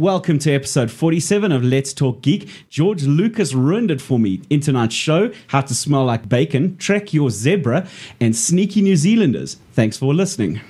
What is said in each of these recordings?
welcome to episode 47 of Let's Talk Geek. George Lucas ruined it for me. In tonight's show, How to Smell Like Bacon, Track Your Zebra, and Sneaky New Zealanders. Thanks for listening.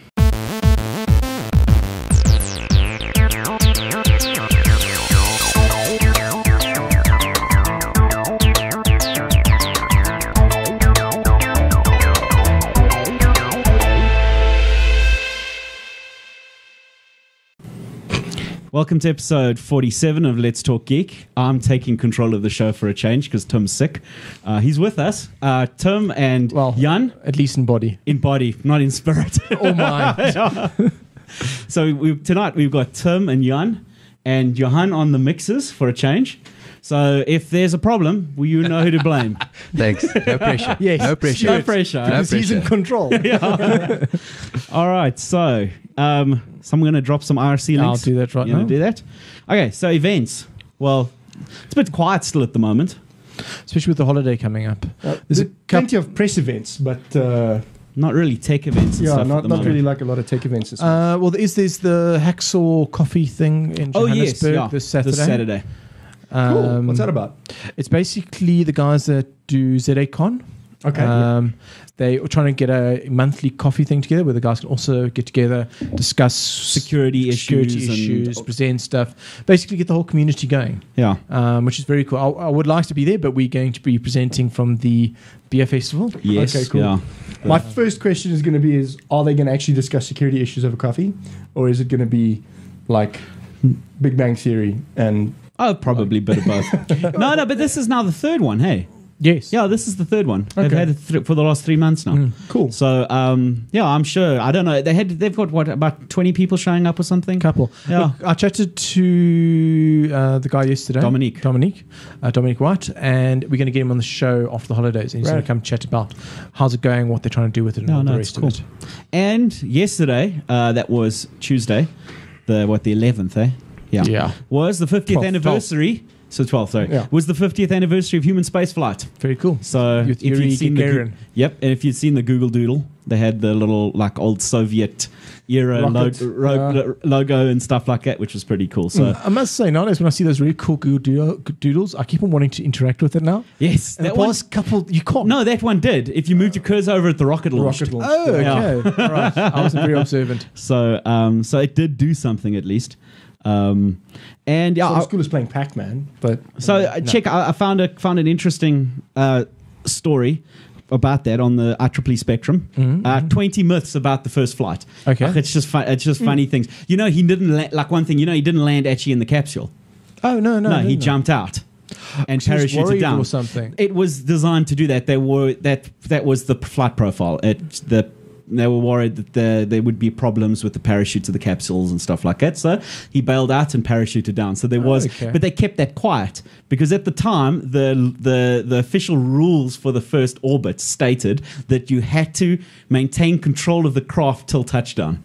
Welcome to episode 47 of Let's Talk Geek. I'm taking control of the show for a change because Tim's sick. Uh, he's with us. Uh, Tim and Well, Jan at least in body in body, not in spirit. or mind. so we, tonight we've got Tim and Jan and Johan on the mixes for a change. So if there's a problem, well, you know who to blame. Thanks. No pressure. Yes. No pressure. no pressure. No because he's in pressure. control. All right. So, um, so I'm going to drop some IRC links. I'll links. do that right you wanna now. do that? Okay. So events. Well, it's a bit quiet still at the moment. Especially with the holiday coming up. Uh, There's a there's plenty of press events, but uh, Not really tech events. And yeah, stuff at not, the not moment. really like a lot of tech events. This month. Uh, well, is there's the Hacksaw Coffee thing in Oh yes, Johannesburg yeah. this Saturday. This Saturday. cool. Um, What's that about? It's basically the guys that do ZACon. Okay. yeah. Um, they are trying to get a monthly coffee thing together where the guys can also get together, discuss Security security issues and- issues, present stuff, basically get the whole community going, Yeah. um, which is very cool. I, I would like to be there, but we're going to be presenting from the Beer Festival. Yes. Okay, cool. Yeah. My first question is going to be: Is are they going to actually discuss security issues over coffee, or is it going to be like Big Bang Theory and Oh, probably a bit of both. no, no, but this is now the third one. Hey. Yes. Yeah, this is the third one. They've Okay. had it th- for the last three months now. Mm. cool? So um, yeah, I'm sure. I don't know. They had they've got what about 20 people showing up or something. couple. Yeah. Look, I chatted to uh, the guy yesterday, Dominique. Dominique, uh, Dominic White, and we're going to get him on the show after the holidays. And he's going Right. to come chat about how's it going, what they're trying to do with it, and No, all no, the it's rest cool. of it. And yesterday, uh, that was Tuesday, the what the 11th, eh? Yeah. Yeah. Was the 50th 12th, anniversary. So 12th, sorry. Yeah. Was the 50th anniversary of human spaceflight. Very cool. So if you'd seen the yep, and if you'd seen the Google Doodle, they had the little like old Soviet era lo- ro- yeah. lo- logo and stuff like that, which was pretty cool. So I must say, nowadays when I see those really cool Google Doodle- doodles, I keep on wanting to interact with it now. yes, And that the one. past couple, you can't. No, that one did. If you moved your cursor over at the rocket launch. Rocket launch. Oh, Yeah. okay. All right. I wasn't very observant. So, um, so it did do something at least. Um, and yeah, Yeah, I- so school is playing Pac-Man, but so uh, check. I, I found a found an interesting uh, story about that on the IEEE Spectrum. Uh, Twenty myths about the first flight. Okay. Ugh, it's just fun, it's just funny things. You know, he didn't la- like one thing. You know, he didn't land actually in the capsule. Oh no, no, No, no he no. jumped out and parachuted down or something. It was designed to do that. They were that that was the flight profile. It the they were worried that there there would be problems with the parachute to the capsules and stuff like that. So he bailed out and parachuted down. So there was, okay. but they kept that quiet because at the time the the the official rules for the first orbit stated that you had to maintain control of the craft till touchdown.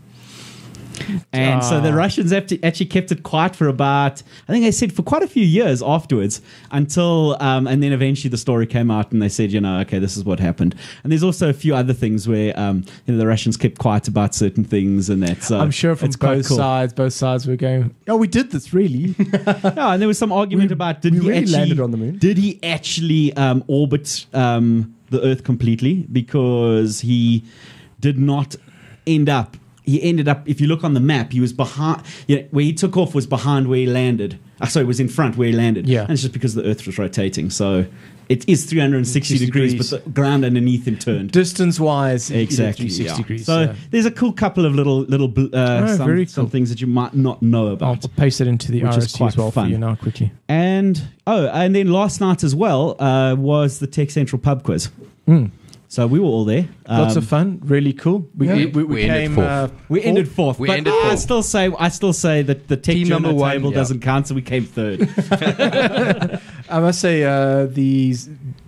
And so the Ah. Russians actually kept it quiet for about, I think they said for quite a few years afterwards, until, um, and then eventually the story came out and they said, you know, okay, this is what happened. And there's also a few other things where, um, you know, the Russians kept quiet about certain things and that. So I'm sure from it's both cool. sides, both sides were going, "Oh, we did this, really." no, and there was some argument We- about did he really actually landed on the moon. Did he actually um, orbit um, the Earth completely? Because he did not end up. He ended up. If you look on the map, he was behind. You know, where he took off was behind where he landed. Uh, sorry, it was in front where he landed. Yeah. and it's just because the Earth was rotating. So it is 360 degrees, degrees. but the ground underneath him turned. Distance-wise, Exactly. 360 yeah. degrees. So so- there's a cool couple of little little uh, Oh, some, very some things that you might not know about I'll paste it into the Which is quite as well fun. for you now quickly. And oh, and then last night as well uh, was the Tech Central pub quiz. Mm. So we were all there. Lots Um, of fun, really cool. We, Yeah. we, we, We ended came. fourth. Uh, we ended fourth, We but ended I fourth. still say I still say that the tech Team number one, table yeah. doesn't count, so we came third. I must say uh, the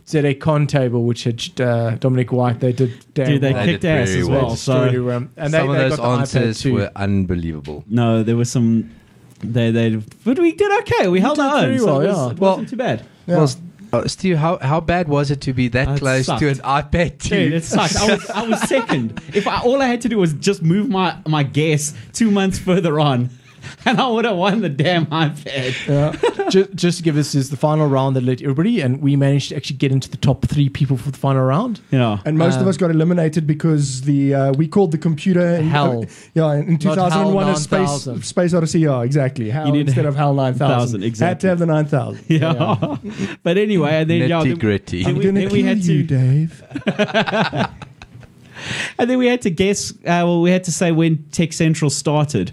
ZA Con table, which had uh, Dominic White, they did damn Dude, they well. They kicked did ass as well. well. So destroyed everyone. and Some they, of they those got answers were unbelievable. no, there were some. They they but we did okay. We held our own. very so well, it, was, yeah. it Well- wasn't too bad. Yeah. Well, uh, Stu, how, how bad was it to be that Uh, close sucked. to an iPad Dude, 2? it sucked. I was, I was second. If I, all I had to do was just move my, my guess two months further on, and I would have won the damn iPad. Yeah. just, just to give us is the final round that led everybody, and we managed to actually get into the top three people for the final round. Yeah. And most of Um, us got eliminated because the uh, we called the computer in, HAL. yeah, in 2001 a space 9000. space odyssey. Yeah, exactly. HAL need instead of HAL 9000. 1000, Had to have the 9000. Yeah. but anyway, and then, yeah, Nitty then, gritty. Then I'm we- gonna then kill we had you, to- Dave. and then we had to guess. Uh, well, we had to say when Tech Central started,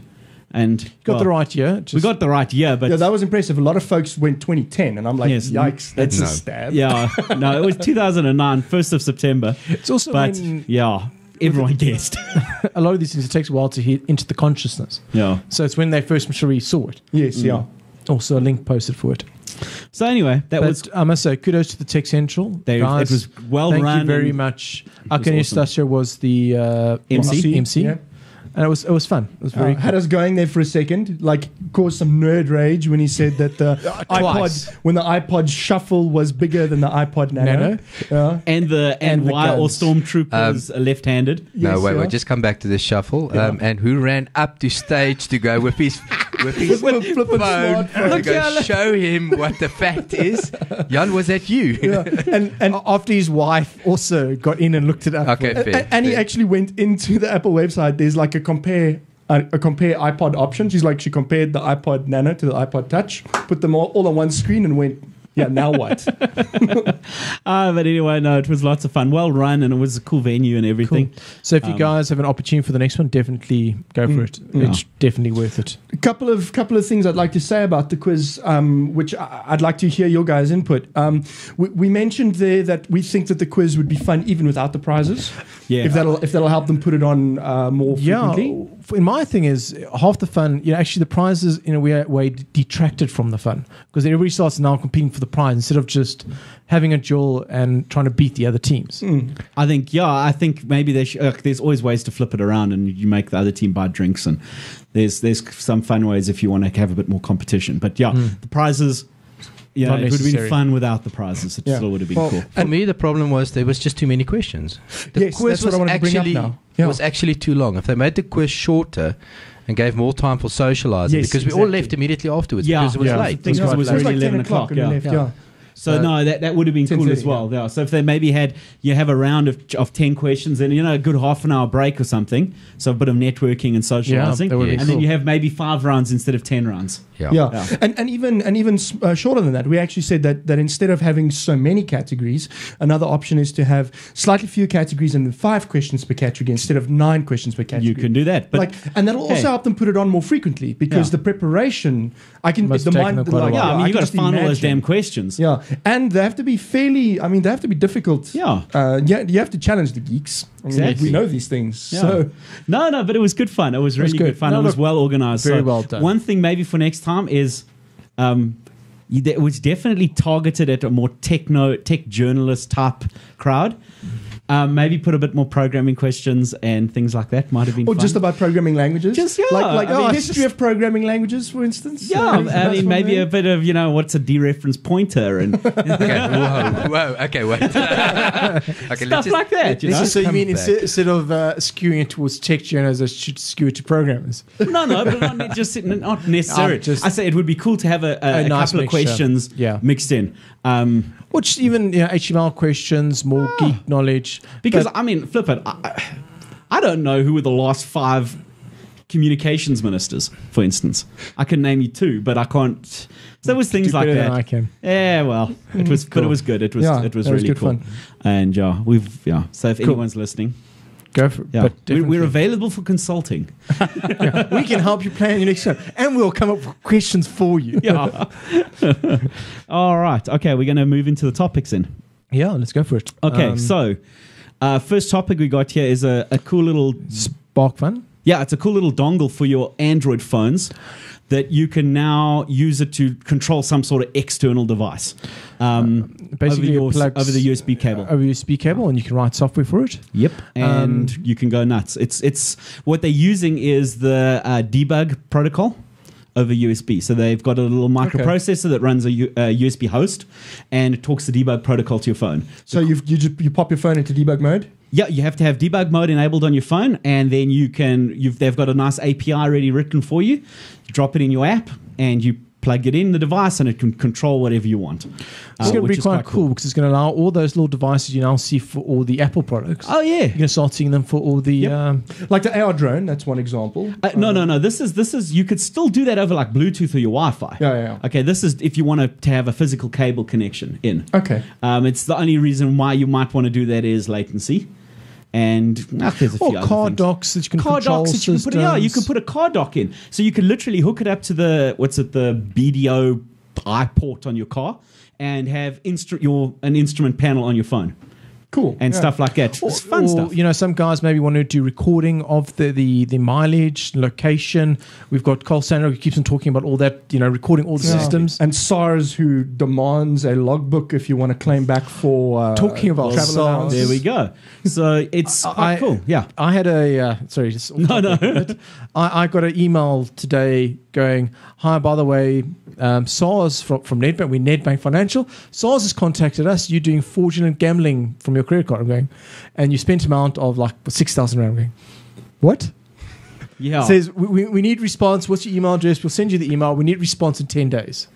and Got well, the right year. We got the right year, but Yeah, that was impressive. A lot of folks went 2010, and I'm like, Yes. yikes, that's No. a stab. yeah, no, it was 2009, 1st of September. it's also But when yeah, everyone guessed. a lot of these things it takes a while to hit into the consciousness. yeah. So it's when they first maturely saw it. Yes, Mm. yeah. Also, a link posted for it. So anyway, that but was I must say, kudos to the Tech Central. they, guys. it was well Thank run. you very much. Akane awesome. Stasio was the uh, MC? MC, Yeah. And it was it was fun. It was very Uh, had us going there for a second, like caused some nerd rage when he said that the twice. iPod, when the iPod Shuffle was bigger than the iPod Nano. Nano. Yeah. and the and, And why all guns. stormtroopers are left-handed. No, Yes, wait, yeah. wait. Just come back to the shuffle. Yeah. Um, and who ran up to stage to go with his with his With the flippin' phone smartphone. to go here, show him what the fact is? Jan, was that you? yeah. And and After his wife also got in and looked it up. Okay, fair. and, and he actually went into the Apple website. There's like a compare a, a compare iPod options. She's like she compared the iPod Nano to the iPod Touch, put them all, all on one screen, and went, yeah, now what? Uh, but anyway, no, it was lots of fun. Well run, and it was a cool venue and everything. So if you Um, guys have an opportunity for the next one, definitely go for Mm, it. yeah. It's definitely worth it. a couple of couple of things I'd like to say about the quiz, um, which I, I'd like to hear your guys' input. Um, we, we mentioned there that we think that the quiz would be fun even without the prizes. Yeah. If that'll if that'll help them put it on uh, more frequently. f- in my thing is half the fun. You know, actually, the prizes in a way, way detracted from the fun because everybody starts now competing for the prize instead of just having a duel and trying to beat the other teams. Mm. I think, yeah, I think maybe there sh- uh, there's always ways to flip it around, and you make the other team buy drinks, and there's there's some fun ways if you want to have a bit more competition. But yeah, the prizes, yeah, it would have been fun without the prizes. It Yeah. still would have been Well, cool. For me, the problem was there was just too many questions. The Yes, that's what I wanted to bring up actually now. Yeah. was actually too long. If they made the quiz shorter and gave more time for socializing, Yes, because we all left immediately afterwards Yeah, because it was yeah. late. I think It was it was quite late. already like 10 11 o'clock. and we Yeah. left, Yeah. Yeah. So no, that, that would have been cool 10:30, as well. Yeah. So if they maybe had you have a round of of ten questions and you know a good half an hour break or something, so a bit of networking and socializing, that would be and cool. then you have maybe five rounds instead of ten rounds. Yeah. Yeah. Yeah. And, and even and even uh, shorter than that, we actually said that, that instead of having so many categories, another option is to have slightly fewer categories and five questions per category instead of nine questions per category. You can do that, but like, and that'll also hey. help them put it on more frequently because Yeah. the preparation, I can Must the mind, them like, yeah, I mean you can got to just find all those damn questions. Yeah, and they have to be fairly. I mean, they have to be difficult. Yeah. uh, yeah. You have to challenge the geeks. I mean, Exactly. We know these things. Yeah. So No, no, but it was good fun. It was It was really good. good. fun. No, it was well organized. very So well done. One thing maybe for next time is, um, it was definitely targeted at a more techno tech journalist type crowd. Um, maybe put a bit more programming questions and things like that. Might have been or fun. just about programming languages. Just, yeah, like like I the mean, history just- of programming languages, for instance. yeah, Uh, I mean maybe a bit of you know what's a dereference pointer and Okay. Whoa. Whoa. Okay. Wait. okay. stuff Let's just, like that. You This know? is- so you mean back. instead, instead of uh, skewing it towards tech journals, I should skew it to programmers? no, no, but not just not necessarily. Just- I say it would be cool to have a, a, A a nice couple of questions Yeah. mixed in. Um, Or just even you know, HTML questions, more geek knowledge. Because But- I mean, flip it. I, I don't know who were the last five communications ministers, for instance. I can name you two, but I can't. So there was things like that. I can. Yeah, well, it was, but it was good. It was, Yeah, it was was really good cool. fun. And yeah, we've yeah. So if Cool. anyone's listening, Go for it. yeah, But we, definitely. we're available for consulting. we can help you plan your next show, and we'll come up with questions for you. Yeah. All right. Okay, we're going to move into the topics then. Yeah, let's go for it. Okay, Um, so uh, first topic we got here is a, a cool little SparkFun. Yeah, it's a cool little dongle for your Android phones that you can now use it to control some sort of external device. Um, Basically, over, your, over the USB cable. over USB cable, and you can write software for it. Yep, and Um, you can go nuts. It's it's what they're using is the uh, debug protocol. Over USB. So they've got a little microprocessor that runs a, U, a USB host and talks the debug protocol to your phone. So you you just you pop your phone into debug mode. Yeah, you have to have debug mode enabled on your phone, and then you can. You've they've got a nice API already written for you. You drop it in your app, and you plug it in the device, and it can control whatever you want. It's uh, going to be is quite, cool, because it's going to allow all those little devices you now see for all the Apple products. Oh yeah. You're going to start seeing them for all the. Yep. Um, Like the AR drone, that's one example. Uh, no, no, no. This is this is you could still do that over like Bluetooth or your Wi-Fi. Yeah, yeah, yeah. Okay, this is if you want to, to have a physical cable connection in. Okay. Um, it's the only reason why you might want to do that is latency, and ah, there's a few or car docks that you can car docks that you can put. Yeah, you can put a car dock in, so you can literally hook it up to the what's it, the BDO iPort on your car, and have instru- your an instrument panel on your phone Cool. and Yeah. stuff like that. It's fun or, stuff. You know, some guys maybe want to do recording of the, the, the mileage, location. We've got Cole Sandro who keeps on talking about all that, you know, recording all the Yeah. systems. And SARS, who demands a logbook if you want to claim back for uh, Talking about travel SARS. allowance. There we go. So it's I- quite cool. Yeah. I had a uh, sorry, just No, no. I, I got an email today going, "Hi, by the way, um, SARS from from Nedbank, we Nedbank Financial. SARS has contacted us. You're doing fraudulent gambling from your credit card." I'm going, and you spent amount of like six thousand rand. I'm going, what? Yeah. It says we, we, we need response. What's your email address? We'll send you the email. We need response in ten days.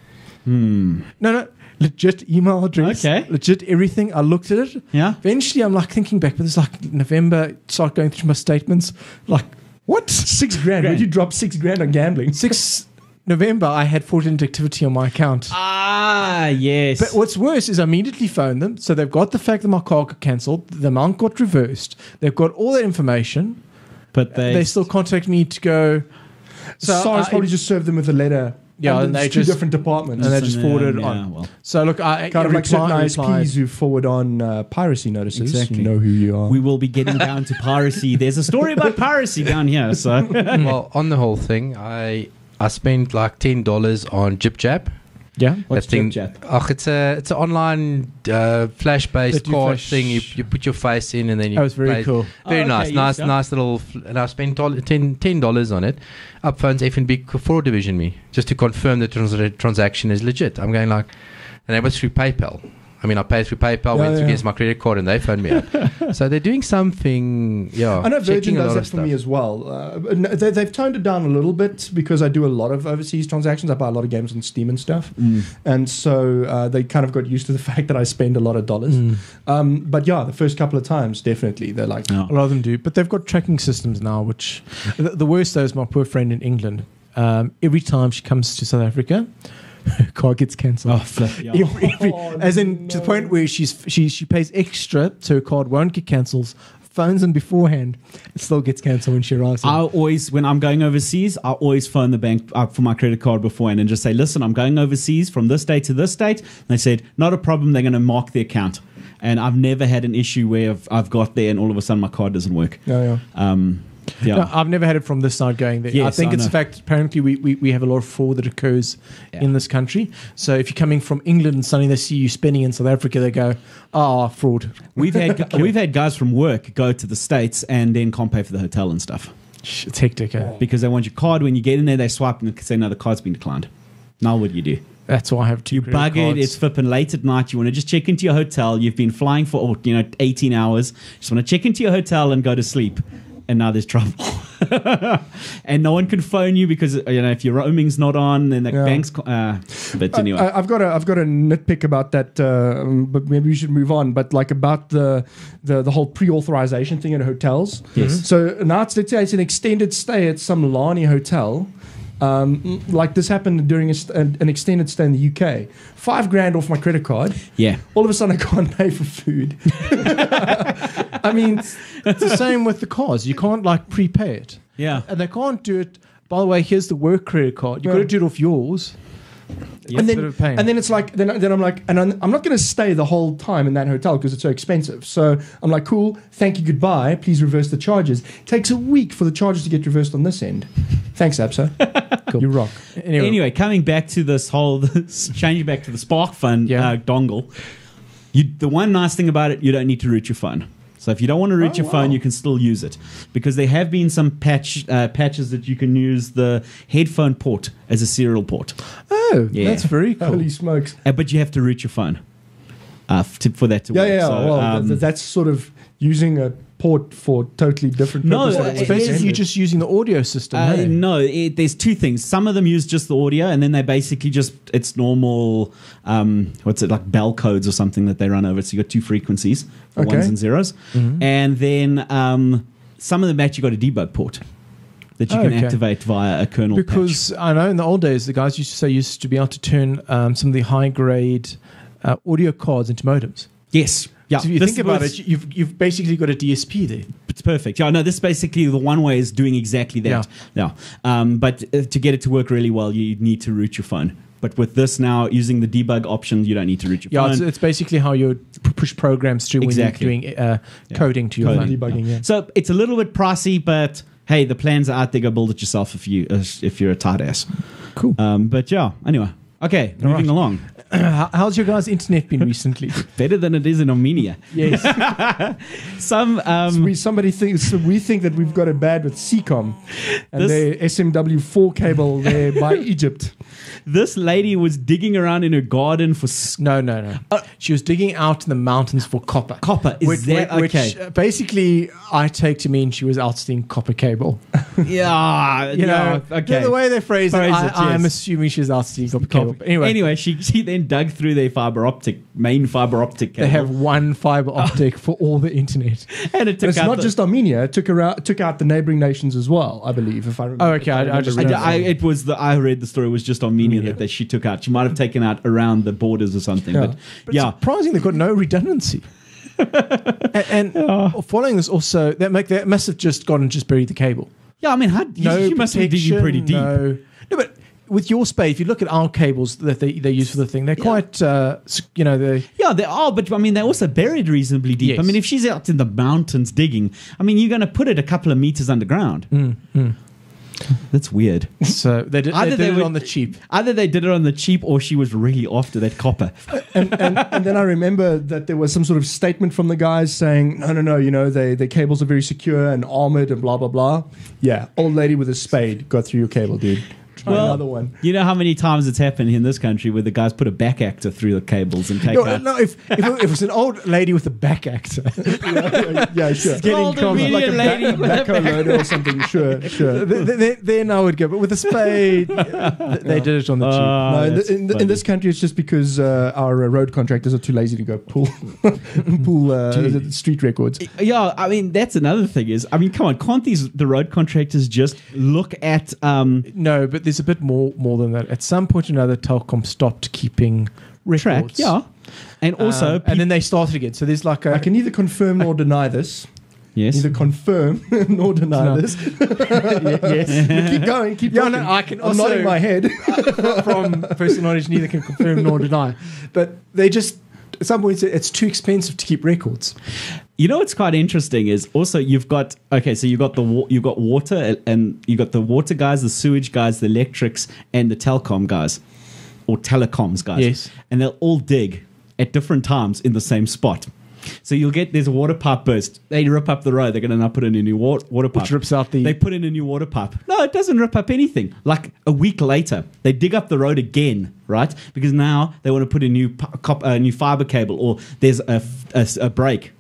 hmm. No, no, legit email address. Okay. legit everything. I looked at it. Yeah. Eventually, I'm like thinking back, but it's like November. Start going through my statements. Like What? Six grand. Grand. Would you drop six grand on gambling? six November, I had fraudulent activity on my account. Ah, yes. But what's worse is I immediately phoned them. So they've got the fact that my car got cancelled, the amount got reversed. They've got all that information. but they, They, still contact me to go. So SARS I- probably just served them with a letter. Yeah, and and they two just- different departments. and they just Yeah, forwarded yeah, on. well. So look, I kind of like certain ISPs who forward on uh, piracy notices. Exactly. You know who you are. we will be getting down to piracy. There's a story about piracy down here. So well, on the whole thing, I I spent like ten dollars on JibJab. Yeah. What's that thing, JibJab? Ach, it's a it's an online uh, flash based do card flash- thing. You, you put your face in and then you. That was very play- cool. Very Oh, nice, yes, nice, yeah. nice little. Fl- and I spent doll- ten dollars on it. Upphone's FNB fraud division me just to confirm the trans- transaction is legit. I'm going like, and it was through PayPal. I mean, I paid through PayPal, Yeah, went yeah. against my credit card, and they phoned me up. so they're doing something. Yeah, I know Virgin does that for stuff. me as well. Uh, they, they've toned it down a little bit because I do a lot of overseas transactions. I buy a lot of games on Steam and stuff. Mm. And so uh, they kind of got used to the fact that I spend a lot of dollars. Mm. Um, but yeah, the first couple of times, definitely. They're like, No. A lot of them do, but they've got tracking systems now. Which the, the worst though is my poor friend in England. Um, every time she comes to South Africa, her car gets cancelled. Oh, flip. Yeah. Every- every- Oh, as in to the point where she's she she pays extra so her card won't get cancelled. Phones them beforehand, it still gets cancelled when she arrives. I always, when I'm going overseas, I always phone the bank up for my credit card beforehand and just say, listen, I'm going overseas from this date to this date. And they said, not a problem. They're going to mark the account. And I've never had an issue where I've, I've got there and all of a sudden my card doesn't work. yeah, yeah. Um, yeah. No, I've never had it from this side going there. I think I it's know. the fact apparently we, we, we have a lot of fraud that occurs Yeah. in this country. So if you're coming from England and suddenly they see you spending in South Africa, they go, ah, fraud. We've had we've had guys from work go to the states and then can't pay for the hotel and stuff Shh, It's hectic. Eh? because they want your card. When you get in there, they swipe and say no, the card's been declined. Now what do you do? That's why I have two You credit bug it. cards. It's flipping late at night. You want to just check into your hotel. You've been flying for oh, you know eighteen hours. Just want to check into your hotel and go to sleep. And now there's trouble, and no one can phone you because you know if your roaming's not on, then the Yeah. bank's. Uh, but anyway, I, I've got a I've got a nitpick about that, uh, but maybe we should move on. But like about the the, the whole pre-authorization thing in hotels. Yes. So now it's let's say it's an extended stay at some Lani hotel. Um, like this happened during a st- an, an extended stay in the UK. Five grand off my credit card. yeah, All of a sudden, I can't pay for food. I mean, It's the same with the cars. You can't like prepay it. yeah. And they can't do it. By the way, here's the work credit card. You've got to do it off yours. Yeah. and then of pain. and then it's like then then I'm like and I'm, I'm not going to stay the whole time in that hotel because it's so expensive. So I'm like, cool, thank you, goodbye. Please reverse the charges. takes a week for the charges to get reversed on this end. Thanks, Absa. Cool. You rock. Anyway, Anyway, coming back to this whole changing back to the SparkFun Yeah. uh, dongle. You, the one nice thing about it, you don't need to root your phone. So if you don't want to root Oh, your phone, wow. you can still use it because there have been some patch uh, patches that you can use the headphone port as a serial port, Oh, Yeah. that's very cool. Holy smokes! uh, but you have to root your phone uh, to, for that to Yeah, work. yeah. So, well, um, that's sort of using a port for totally different No, purpose. uh, than It's what's it is- basically just using the audio system. Uh, hey? no, it, there's two things. Some of them use just the audio, and then they basically just it's normal. Um, what's it like bell codes or something that they run over? So you got two frequencies, Okay. ones and 0s and then um, some of them actually got a debug port that you Oh, can okay. activate via a kernel. patch. Because I know in the old days, the guys used to say used to be able to turn um, some of the high grade uh, audio cards into modems. yes, yeah. so if you this think about was- it, you've you've basically got a DSP there. It's perfect. Yeah, no, this basically the one way is doing exactly that. Yeah. Um, but uh, to get it to work really well, you need to root your phone. But with this now, using the debug option, you don't need to root your Yeah, phone. it's, it's basically how you push programs through Exactly. when you're doing uh, Yeah. coding to your Coding. phone. Debugging, yeah. So it's a little bit pricey, but hey, the plans are out there. Go build it yourself if you if you're a tight ass. Cool. Um, but yeah, anyway. Okay, All moving right. along. How- How's your guys' internet been recently? Better than it is in Armenia. yes. Some um, we somebody thinks so we think that we've got it bad with Seacom and their SMW4 cable there by Egypt. this lady was digging around in her garden for s- No, no, no. she was digging out in the mountains for copper. copper. Is Which, that which, okay? uh, basically I take to mean she was out stealing copper cable. yeah, You know, yeah, okay. the way they phrase, Phrase it, I, it, I'm yes. assuming she's out stealing copper cable. But anyway, anyway, she she then dug through their fiber optic main fiber optic cable. they have one fiber oh. optic for all the internet. and it But took it's out not the- just Armenia; it took around, took out the neighboring nations as well. I believe, if I remember. Oh, okay, I- I remember just I, read I, it was the I read the story was just Armenia Armenia. that, that she took out. She might have taken out around the borders or something. Yeah. But, But yeah, surprising they've got no redundancy. and and following this also, that make that must have just gone and just buried the cable. yeah. I mean, how, you, No, you must be digging protection, pretty deep. No, no, but with your spade, if you look at our cables that they, they use for the thing, they're quite, uh, you know, they Yeah, they are, but I mean, they're also buried reasonably deep. I mean, if she's out in the mountains digging, I mean, you're going to put it a couple of meters underground. That's weird. so they did, they Either did they it would- on the cheap. Either they did it on the cheap, or she was really after that copper. and, and, and then I remember that there was some sort of statement from the guys saying, no, no, no, you know, they, their cables are very secure and armored and blah, blah, blah. Yeah, old lady with a spade got through your cable, dude. Try Well, another one. You know how many times it's happened in this country where the guys put a back actor through the cables and take No, out. no, if, if, it, if it was an old lady with a back actor, yeah, yeah, sure. Getting Old Armenian like a lady back, with a backhoe loader or something. Sure, sure. th- th- th- then I would go. But with a spade, they did it on the cheap. Ah, no, in, the, in, the- in this country, it's just because uh, our uh, road contractors are too lazy to go pull pull uh, street records. Yeah, I mean that's another thing is I mean come on, can't these the road contractors just look at um No, but there's a bit more more than that. At some point or another, Telkom stopped keeping records. track, yeah, and also Um, and then they started again. So there's like a I can neither confirm nor deny this. yes, Neither confirm nor deny No. this. yes. Keep going, keep going. Yeah, no, I can I'm also- nodding my head. from personal knowledge, neither can confirm nor deny. But they just at some point it's too expensive to keep records. You know what's quite interesting is also you've got okay, so you've got the wa- you've got water and you've got the water guys, the sewage guys, the electrics, and the telecom guys or telecoms guys. Yes. and they'll all dig at different times in the same spot. So you'll get there's a water pipe burst. They rip up the road. They're going to now put in a new wa- water pipe. Which rips out the- They put in a new water pipe. No, it doesn't rip up anything. Like a week later, they dig up the road again, right? Because now they want to put a new a uh, new fiber cable, or there's a, f- a a break.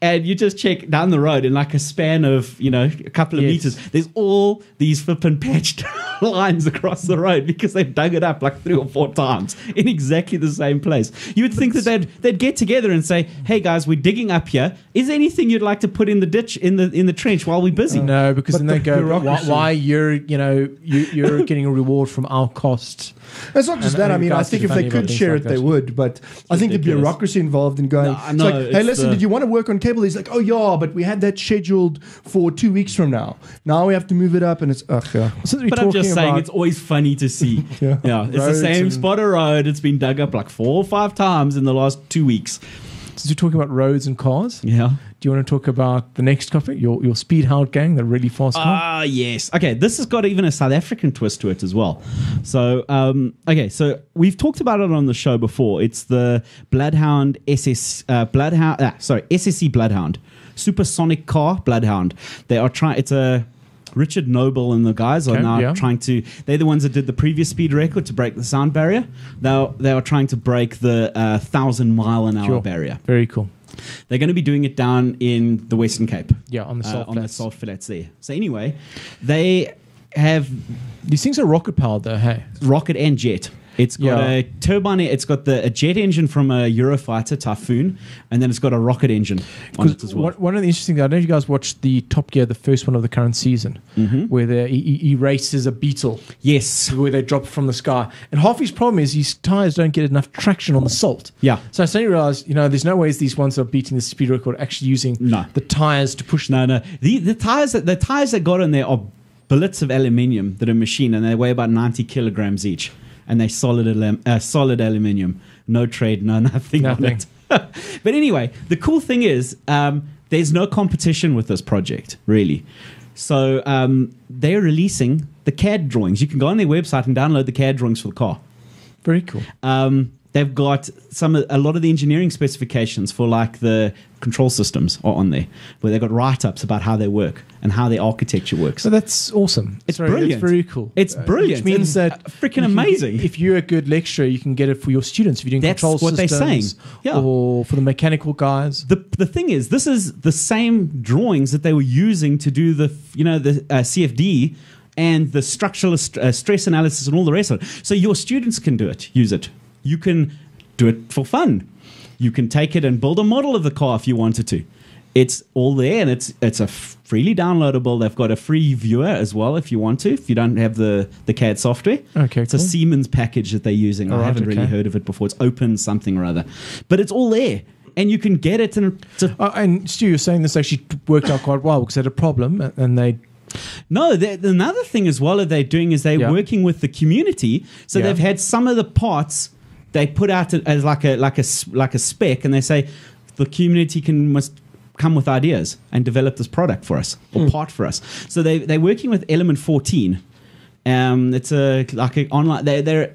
And you just check down the road in like a span of you know a couple of Yes. meters. There's all these flippin' patched lines across the road because they've dug it up like three or four times in exactly the same place. You would think that they'd they'd get together and say, "Hey guys, we're digging up here. Is there anything you'd like to put in the ditch in the in the trench while we're busy?" No, because But then they go, why, why you're you know you, you're getting a reward from our costs? It's not just And- that. I mean, I think if they could share like it, they would. But I think the bureaucracy involved in going. No, know, like, hey, listen, did uh, you want to work on cable? He's like, oh yeah, but we had that scheduled for two weeks from now. Now we have to move it up, and it's ugh. Yeah. But I'm just saying, it's always funny to see. Yeah. yeah, it's the same spot of road. It's been dug up like four or five times in the last two weeks. Since you're talking about roads and cars, Yeah. do you want to talk about the next topic? Your your speed hound gang, the really fast car. Ah, yes. Okay, this has got even a South African twist to it as well. So, um, okay, so we've talked about it on the show before. It's the Bloodhound SS, uh, Bloodhound, ah, sorry, SSC Bloodhound. supersonic car, Bloodhound. They are trying. It's a Richard Noble and the guys are now yeah. trying to. They're the ones that did the previous speed record to break the sound barrier. They they are trying to break the uh, thousand mile an hour Sure. barrier. Very cool. They're going to be doing it down in the Western Cape Yeah, on the uh, salt on the salt flats there. So anyway, they have These things are rocket powered, though. Hey, rocket and jet. It's got Yeah. a turbine. It's got the a jet engine from a Eurofighter Typhoon, and then it's got a rocket engine on it as well. one, of the interesting things, I don't know if you guys watched the Top Gear, the first one of the current season, Mm-hmm. where the, he, he- races a beetle, yes, where they drop from the sky. And half his problem is his tires don't get enough traction on the salt. yeah, So I suddenly realized, you know, there's no ways these ones are beating the speed record actually using No. the tires to push no, no. The the tires that the tires that got on there are billets of aluminium that are machined, and they weigh about ninety kilograms each, and they solid alum, uh, solid aluminium, no trade, no nothing, on Nothing. it. but anyway, the cool thing is um, there's no competition with this project, really. So um, they're releasing the CAD drawings. You can go on their website and download the CAD drawings for the car. Very cool. Um, they've got some a lot of the engineering specifications for like the control systems are on there, where they've got write ups about how they work and how their architecture works. So that's awesome. It's brilliant. It's very cool. It's Uh, brilliant. Which means that freaking amazing. If you're a good lecturer, you can get it for your students. If you're doing That's control what they're systems, saying. Yeah. or for the mechanical guys. the the thing is, this is the same drawings that they were using to do the you know the uh, CFD and the structural st- uh, stress analysis and all the rest of it. So your students can do it, use it. You can do it for fun. You can take it and build a model of the car if you wanted to. It's all there, and it's it's a freely downloadable. They've got a free viewer as well if you want to. If you don't have the the CAD software, Okay, it's a. Siemens package that they're using. I right, haven't really heard of it before. It's Open something or other, but it's all there, and you can get it. And Uh, and Stu, you're saying this actually worked out quite well because they had a problem and- they No, the, the- another thing as well that they're doing is they're Yeah. working with the community. So Yeah. they've had some of the parts they put out as like a like a like a spec, and they say the community can must come with ideas and develop this product for us or part for us. So they they're working with Element 14. Um, it's a like a online. They they're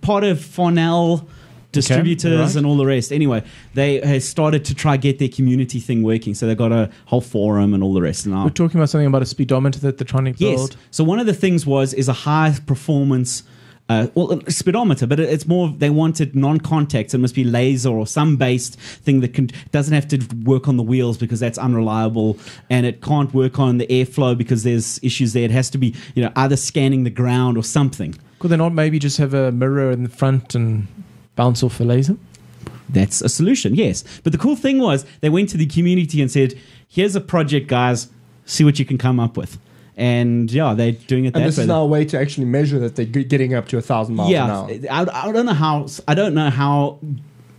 part of Farnell distributors right. and all the rest. Anyway, they have started to try to get their community thing working. So they've got a whole forum and all the rest. And were talking about something about a speedometer that they're trying to build. Yes. So one of the things was is a high performance. Uh, well, a speedometer, but it's more they wanted non-contact. It must be laser or some based thing that can doesn't have to work on the wheels because that's unreliable, and it can't work on the airflow because there's issues there. It has to be you know either scanning the ground or something. Could they not maybe just have a mirror in the front and bounce off a laser? That's a solution, yes. But the cool thing was they went to the community and said, "Here's a project, guys. See what you can come up with." And yeah, they're doing it And that this way. is now a way to actually measure that they're getting up to a thousand miles yeah, an hour. I, I don't know how. I don't know how.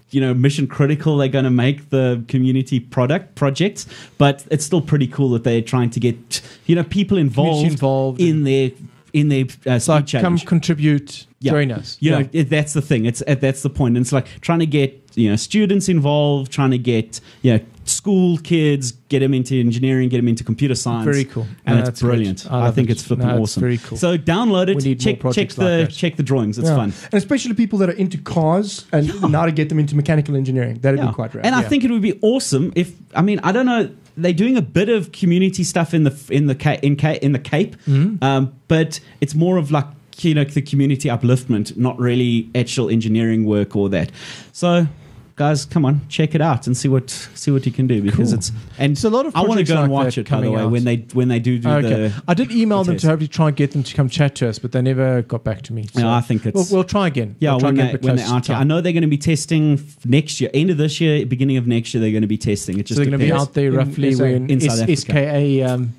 You know, mission critical. They're going to make the community product projects, but it's still pretty cool that they're trying to get you know people involved, involved in their in their uh, It's like speed come contribute, Yeah. join us. You know, it, that's the thing. It's uh, that's the point. And it's like trying to get you know students involved, trying to get you know school kids, get them into engineering, get them into computer science. Very cool. and No, it's brilliant. I I, think it. it's flipping No, awesome. very cool. So download it. We need more check check the like check the drawings. It's Yeah. fun. And especially people that are into cars and Yeah. now to get them into mechanical engineering. That'd Yeah. be quite rad. And I think it would be awesome if I mean I don't know they're doing a bit of community stuff in the in the in in the Cape, Mm-hmm. um, but it's more of like you know the community upliftment, not really actual engineering work or that. So. Guys, come on, check it out and see what see what you can do because Cool. it's and it's a lot of I want to go and watch it by the way out. when they when they do do Okay. the. I did email the them test. to hopefully try and get them to come chat to us, but they never got back to me. So Yeah, I think it's we'll, we'll try again. Yeah, we'll try when, they, get a bit when they're out here. I know they're going to be testing next year, end of this year, beginning of next year. They're going to be testing. It So just they're going to be out there roughly SA, when in South S- Africa. SKA um,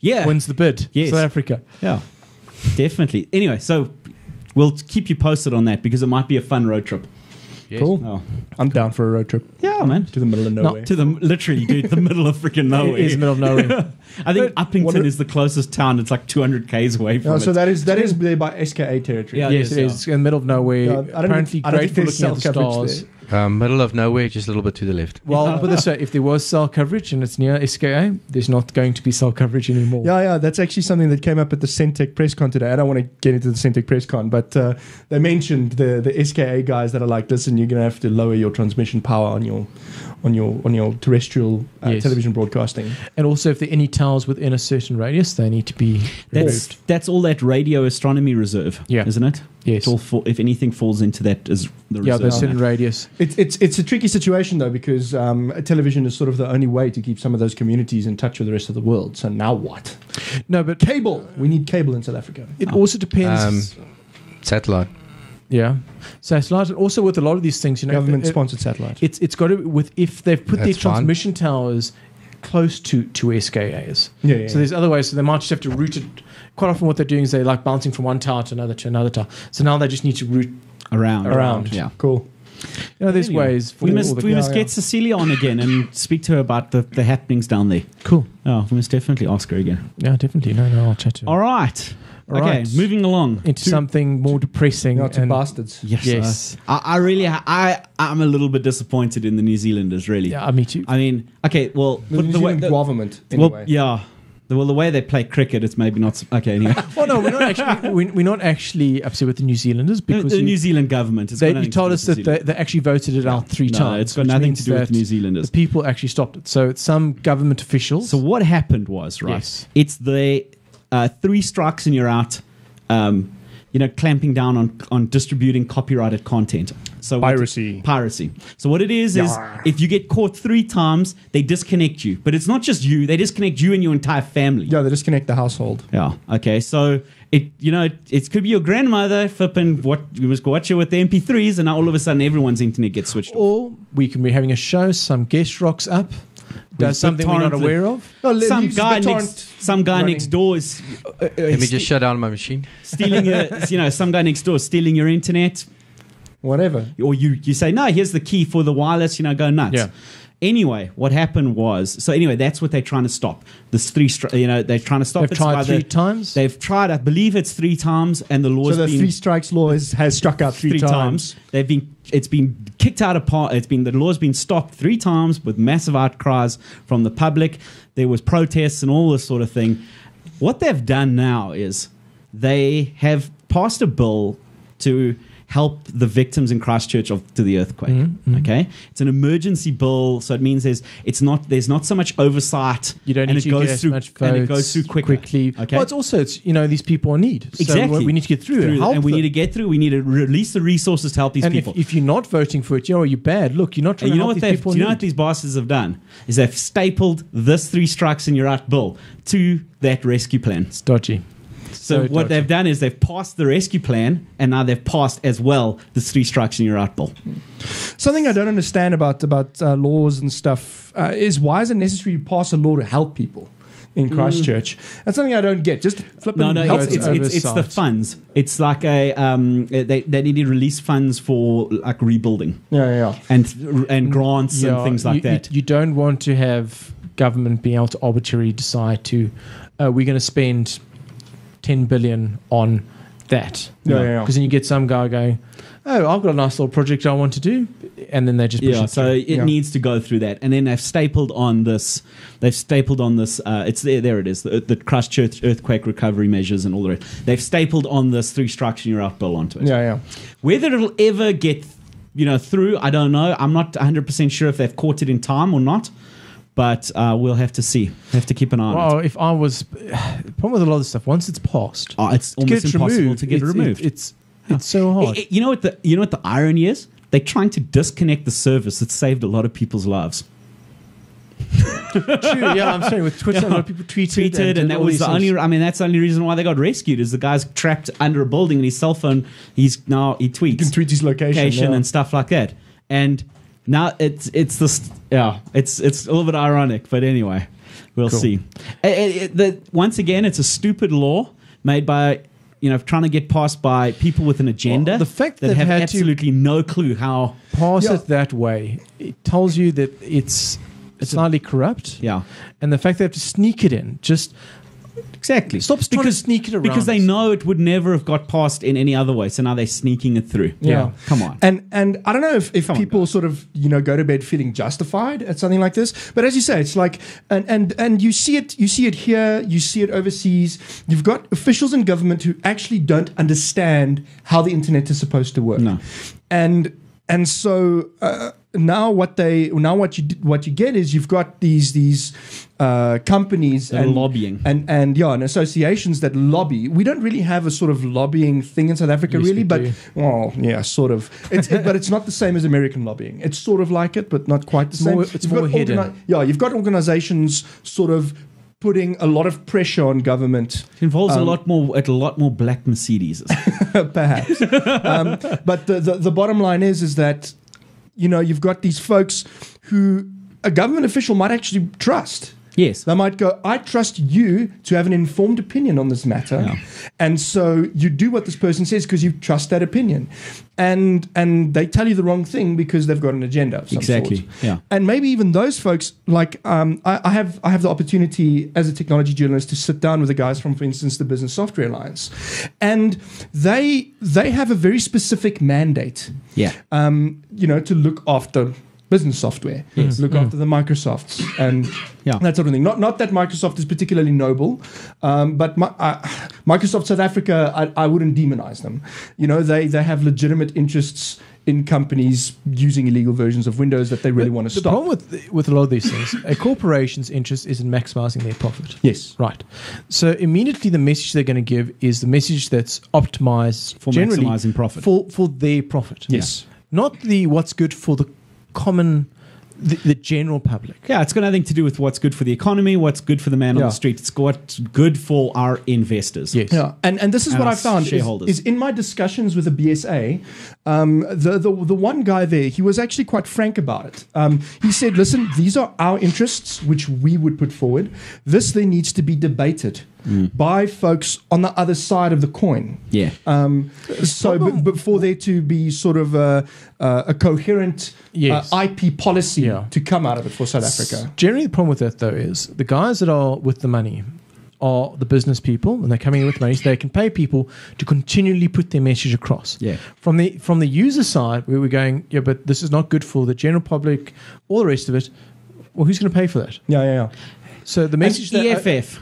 Yeah, wins the bid. Yes. South Africa. yeah, definitely. Anyway, so we'll keep you posted on that because it might be a fun road trip. Yes. Cool. Oh, I'm down for a road trip yeah, man. to the middle of nowhere. To the literally, dude, the middle of freaking nowhere. It is middle of nowhere. I think But Upington what- is the closest town. It's like 200 k's away from No, it. so that is that is there by SKA territory. Yeah. yes, it it is, is. It's in the middle of nowhere. Yeah, I don't Apparently, think- I don't great think for there's looking at the cell coverage stars. Um, middle of nowhere, just a little bit to the left. Well, put this way: if there was cell coverage and it's near SKA, there's not going to be cell coverage anymore. Yeah, yeah, that's actually something that came up at the Sentech press con today. I don't want to get into the Sentech press con, but uh, they mentioned the the SKA guys that are like, listen, you're going to have to lower your transmission power on your on your on your terrestrial uh, Yes. television broadcasting. And also, if there are any towers within a certain radius, they need to be That's removed. that's all that radio astronomy reserve, Yeah. isn't it? Yes. It's all for, if anything falls into that is the Yeah, reserve. there's certain radius. It's it's it's a tricky situation though because um, television is sort of the only way to keep some of those communities in touch with the rest of the world. So now what? No, but Cable. We need cable in South Africa. it also depends. Um, Satellite. Yeah, so satellite. And also with a lot of these things, you know, government-sponsored satellite. It's it's got to with if they've put their That's fine. transmission towers close to to SKAs. Yeah, yeah. So there's other ways. So they might just have to route it. Quite often, what they're doing is they're like bouncing from one tower to another to another tower. So now they just need to route. around. Around. Yeah. cool. You know, there's Anyway, ways. For We must the- we yeah, must yeah. get Cecilia on again and speak to her about the, the happenings down there. cool. Oh, we must definitely ask her again. Yeah, definitely. No, no, I'll chat to her. All right. All okay, right. moving along into To- something more depressing. Not to and- bastards. Yes. Yes. uh, I, I really I I'm a little bit disappointed in the New Zealanders. Really. Yeah, me too. I mean, okay. Well, The but New the way, Zealand the- government. well, Anyway. yeah. The, well, the way they play cricket, it's maybe not. Okay, anyway. well, no, we're not actually we- we're not actually upset with the New Zealanders the, because the you, New Zealand government. It's they, you nothing to told us that they, they actually voted it out three No, times. it's got nothing to do with that New Zealanders. The people actually stopped it. So it's some government officials. So what happened was right. Yes. It's the uh, three strikes and you're out. Um, you know, clamping down on on distributing copyrighted content. So Piracy. piracy. So what it is is if you get caught three times, they disconnect you. But it's not just you; they disconnect you and your entire family. Yeah, they disconnect the household. Yeah. Okay. So it, you know, it, it could be your grandmother flipping what you must go watch it with the MP3s, and now all of a sudden everyone's internet gets switched off. or we can be having a show. Some guest rocks up. Does something we're not aware of. No, le- Some guy next, some guy running. next door is uh, uh, Let me ste- just shut down my machine. stealing your, you know, some guy next door is stealing your internet, Whatever. or you you say no, here's the key for the wireless, you know, go nuts. Yeah. Anyway, what happened was so anyway, that's what they're trying to stop. This three, stri- you know, they're trying to stop. They've it tried three the- times. They've tried, I believe it's three times, and the law's So the been three strikes law is, has struck out three, three times. They've been it's been kicked out of part. It's been the law's been stopped three times with massive outcries from the public. There was protests and all this sort of thing. What they've done now is they have passed a bill to help the victims in Christchurch of to the earthquake. Mm-hmm, Okay, it's an emergency bill, so it means there's it's not there's not so much oversight. You don't and need it to goes get through much and it goes through quicker. quickly. Okay, Well, it's also it's you know these people are need. So Exactly. we- we need to get through, it. Through- Help and we them. need to get through. We need to release the resources to help these and people. if you're not voting for it, you know, you're bad. Look, you're not trying And you to know help what these they've, you know what these bastards have done is they've stapled this three strikes and you're out bill to that rescue plan. It's dodgy. So, So what dodgy. they've done is they've passed the rescue plan and now they've passed as well the three strikes and you're out bill. Something I don't understand about about uh, laws and stuff uh, is why is it necessary to pass a law to help people in Christchurch? That's something I don't get. Just flipping No, no, it's, it's, it's, it's the funds. It's like a um, they they need to release funds for like rebuilding yeah, yeah, yeah. and and grants and things like you, you- that. You, don't want to have government being able to arbitrarily decide to, uh, we're going to spend 10 billion on that. Yeah, yeah, yeah. Because then you get some guy going, oh, I've got a nice little project I want to do. And then they just push Yeah, it so it Yeah. needs to go through that, and then they've stapled on this. They've stapled on this. Uh, it's there. There it is. The, the Christchurch earthquake recovery measures and all the rest. They've stapled on this three strikes and you're out bill onto it. Yeah, yeah. Whether it'll ever get, you know, through, I don't know. I'm not 100 percent sure if they've caught it in time or not, but uh, we'll have to see. have to keep an eye on Well, it. if I was, the problem with a lot of this stuff, once it's passed, Oh, it's almost it impossible removed, to get it it's, removed. It's, it's so hard. It- it- you know what the you know what the irony is? They're trying to disconnect the service that saved a lot of people's lives. True, yeah, I'm sorry. with Twitter, a lot of people tweeted, tweeted, and, did that was the only. I mean, that's the only reason why they got rescued. Is the guy's trapped under a building and his cell phone. He's now he You can tweets tweet his location. location yeah. and stuff like that. And now it's it's this. Yeah, it's it's a little bit ironic, but anyway, we'll Cool. see. It- it- it- the- once again, it's a stupid law made by. You know, trying to get passed by people with an agenda Well, the fact that they've have had to- absolutely no clue how. pass Yeah. it that way, it tells you that it's it's slightly corrupt. Yeah, And the fact they have to sneak it in, just exactly. stop trying to sneak it around. because they know it would never have got passed in any other way. So now they're sneaking it through. Yeah. come on. And and I don't know if, if Come on, people guys. sort of you know go to bed feeling justified at something like this, but as you say, it's like and and and you see it you see it here, you see it overseas. You've got officials in government who actually don't understand how the internet is supposed to work. No. and and so uh, now what they now what you what you get is you've got these these uh, companies That and lobbying. and and yeah and associations that lobby. We don't really have a sort of lobbying thing in South Africa, Yes, really, but do. well, yeah, sort of. It's, it, but it's not the same as American lobbying. It's sort of like it, but not quite the It's same. more- it's You've more hidden. yeah, you've got organizations sort of putting a lot of pressure on government It involves a Um, lot more, a lot more black Mercedes. perhaps. um, but the, the the bottom line is is that you know you've got these folks who a government official might actually trust. Yes. They might go, I trust you to have an informed opinion on this matter. Yeah. And so you do what this person says because you trust that opinion. And and they tell you the wrong thing because they've got an agenda of some Exactly. sort. Yeah. And maybe even those folks, like um, I, I have, I have the opportunity as a technology journalist to sit down with the guys from, for instance, the Business Software Alliance, and they they have a very specific mandate Yeah. um, you know, to look after business software, Yes. look after the Microsofts and Yeah. that sort of thing. Not not that Microsoft is particularly noble, um, but my, uh, Microsoft South Africa, I, I wouldn't demonize them. You know, they they have legitimate interests in companies using illegal versions of Windows that they really want to the stop. problem with with a lot of these things, a corporation's interest is in maximizing their profit. yes. Right. So immediately the message they're going to give is the message that's optimized For generally maximizing profit. for for their profit. Yes. Not the what's good for the common the, the general public. Yeah, it's got nothing to do with what's good for the economy, what's good for the man on the street. It's what's good for our investors. Yes. Yeah, and and this is And what I us found is, shareholders. is in my discussions with the BSA, um, the, the the one guy there, he was actually quite frank about it. Um, he said, "Listen, these are our interests, which we would put forward. This then needs to be debated Mm. by folks on the other side of the coin." Yeah. Um, so, b- before there to be sort of a, uh, a coherent Yes. uh, IP policy Yeah. to come out of it for South Africa. Generally, the problem with that though is the guys that are with the money are the business people, and they're coming in with money, so they can pay people to continually put their message across. Yeah. From the from the user side, we're going, yeah, but this is not good for the general public, all the rest of it. Well, who's going to pay for that? Yeah, yeah, yeah. So the And message that EFF.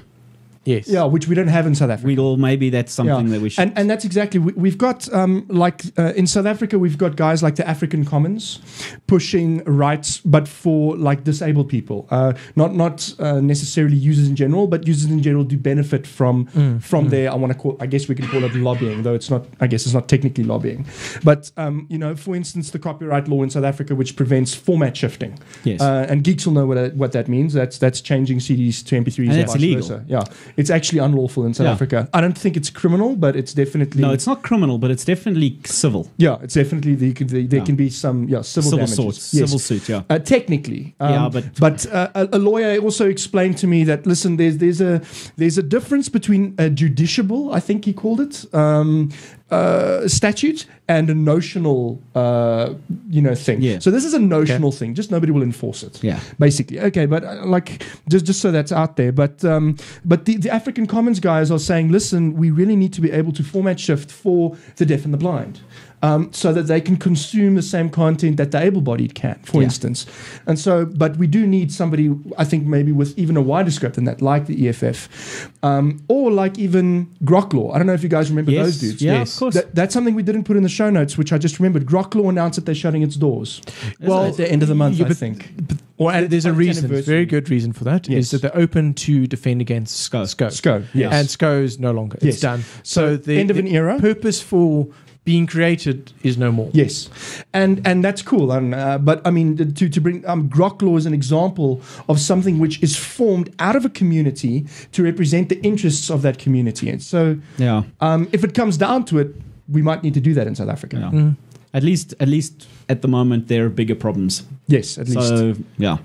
Yes, Yeah, which we don't have in South Africa. We'll maybe that's something that we should. And, and that's exactly we, we've got um, like uh, in South Africa we've got guys like the African Commons pushing rights, but for like disabled people, uh, not not uh, necessarily users in general, but users in general do benefit from Mm, from mm. their I want to call I guess we can call it lobbying, though it's not I guess it's not technically lobbying, but um, you know for instance the copyright law in South Africa which prevents format shifting, yes. uh, and geeks will know what that, what that means. That's that's changing CDs to MP3s And and, it's vice illegal. versa. Yeah, it's actually unlawful in South Yeah. Africa. I don't think it's criminal, but it's definitely no, it's not criminal, but it's definitely civil. yeah, it's definitely there, could, there, there Yeah. can be some yeah civil, Civil damages. suits. Yes. Civil suit, yeah. Uh, technically, um, Yeah, but- but uh, a, a lawyer also explained to me that listen, there's there's a there's a difference between a judiciable, I think he called it, um, uh, statute and a notional, uh, you know, thing. Yeah. So this is a notional thing. Just nobody will enforce it Yeah. basically. Okay, but uh, like just just so that's out there. But um, but the, the African Commons guys are saying, listen, we really need to be able to format shift for the deaf and the blind. Um, so that they can consume the same content that the able-bodied can, for Yeah. instance, and so. But we do need somebody, I think, maybe with even a wider scope than that, like the EFF, um, or like even Groklaw. I don't know if you guys remember Yes. those dudes. Yeah, Yes. of course. That, that's something we didn't put in the show notes, which I just remembered. Groklaw announced that they're shutting its doors. Well, at the end of the month, yeah, I but- think. Or at- there's a on its reason, very good reason for that, is Yes. is that they're open to defend against SCO. SCO. SCO, yes. And SCO is no longer. Yes. It's done. So, the end of the an era. purpose for being created is no more. Yes, and and that's cool. And uh, but I mean to to bring um, Groklaw is an example of something which is formed out of a community to represent the interests of that community. And so Yeah. um, if it comes down to it, we might need to do that in South Africa. Yeah. Mm. At least, at least at the moment, there are bigger problems. Yes, at least. So yeah,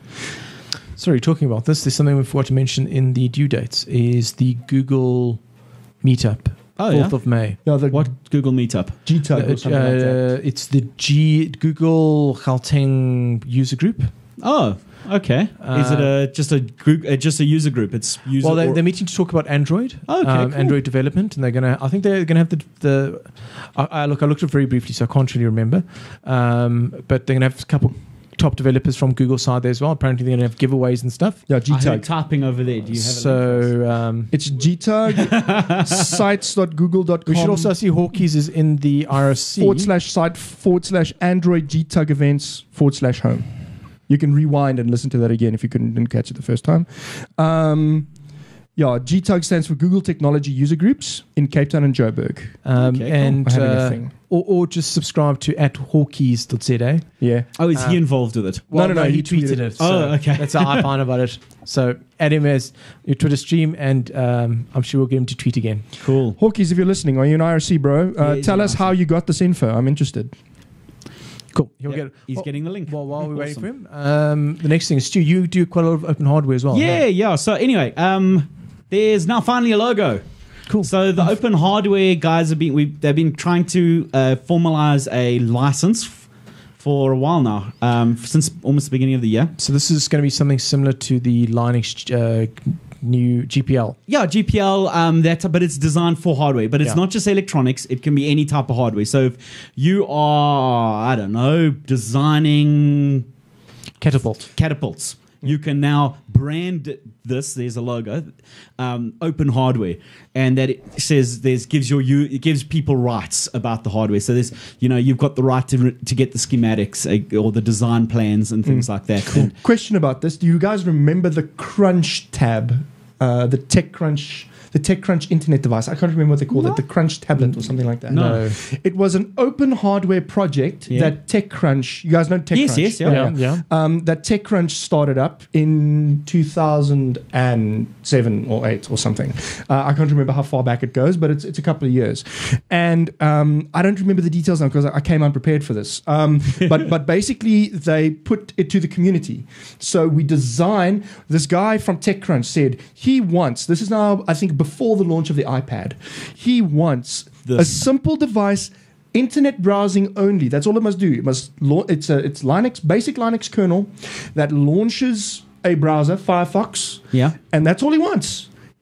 Sorry, talking about this, there's something we forgot to mention in the due dates is the Google meetup, Oh, 4th yeah? of May. Yeah, the what Google Meetup? GTUG or Uh, something like that. uh, it's the G Google Gauteng user group. Oh, okay. Is it a just a group? Uh, just a user group? It's user. Well, they, or- they're meeting to talk about Android, Okay, um, cool. Android development, and they're gonna. I think they're gonna have the. the I, I look. I looked at it very briefly, so I can't really remember. Um, but they're gonna have a couple top developers from Google side there as well. Apparently, they're going to have giveaways and stuff. Yeah, I heard GTUG. typing over there. Do you have a link for us? So um, It's GTUG sites.google.com. we should also see Hawkeys is in the RSC. forward slash site forward slash Android GTUG events forward slash home. You can rewind and listen to that again if you couldn't didn't catch it the first time. Um, yeah, GTUG stands for Google Technology User Groups in Cape Town and Joburg. um, Okay, cool. and We're having a uh, or, or just subscribe to at hawkeys.za. Yeah. Oh, is Uh, he involved with it? Well, no, no, he, he tweeted, tweeted it. it. so Oh, okay. That's how I find about it. So add him as your Twitter stream, and um, I'm sure we'll get him to tweet again. Cool. Hawkeyes, if you're listening, are you an IRC, bro? Uh, Yeah, tell us IRC. how you got this info. I'm interested. Cool. He'll Yeah, get. he's well, getting the link. Well, while we're waiting for him, um, the next thing is Stu. You do quite a lot of open hardware as well. Yeah, huh? yeah. So anyway, um, there's now finally a logo. Cool. So the open hardware guys have been we they've been trying to uh, formalize a license f- for a while now, um, since almost the beginning of the year. So this is going to be something similar to the Linux uh, new GPL. Yeah, GPL. Um, that but it's designed for hardware, but it's Yeah. not just electronics. It can be any type of hardware. So if you are, I don't know, designing Catapult. catapults. You can now brand this. There's a logo, um, open hardware, and that it says there's gives your you it gives people rights about the hardware. So there's you know you've got the right to to get the schematics uh, or the design plans and things like that. And Question about this: Do you guys remember the Crunch tab, uh, the TechCrunch, the TechCrunch internet device? I can't remember what they called it. The Crunch tablet or something like that. No. It was an open hardware project Yeah. that TechCrunch. You guys know TechCrunch? Yes, yes, yeah. Yeah, yeah. Um, that TechCrunch started up in 2007 or 8 or something. Uh, I can't remember how far back it goes, but it's, it's a couple of years. And um, I don't remember the details now because I I came unprepared for this. Um, but, but basically, they put it to the community. So we design, this guy from TechCrunch said he wants, this is now, I think, before the launch of the iPad, he wants The- a simple device internet browsing only. That's all it must do. It must lau- it's a it's linux basic linux kernel that launches a browser firefox. Yeah, and that's all he wants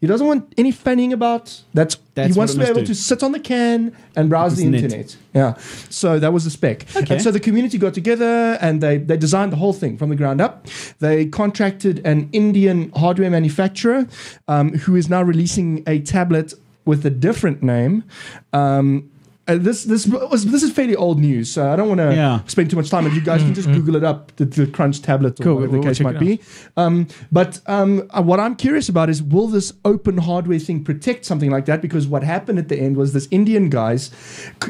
he doesn't want any fanning about. That's, That's he wants to be able do. to sit on the can and browse the internet. Yeah. So that was the spec. Okay. and so the community got together and they they designed the whole thing from the ground up. They contracted an indian hardware manufacturer um, who is now releasing a tablet with a different name um, uh, this this was this is fairly old news, so I don't want to Yeah. spend too much time. And you guys can just Google it up, the, the Crunch tablet or Cool, whatever we'll the case might be. Um, but um, uh, what I'm curious about is will this open hardware thing protect something like that? Because what happened at the end was this Indian guys,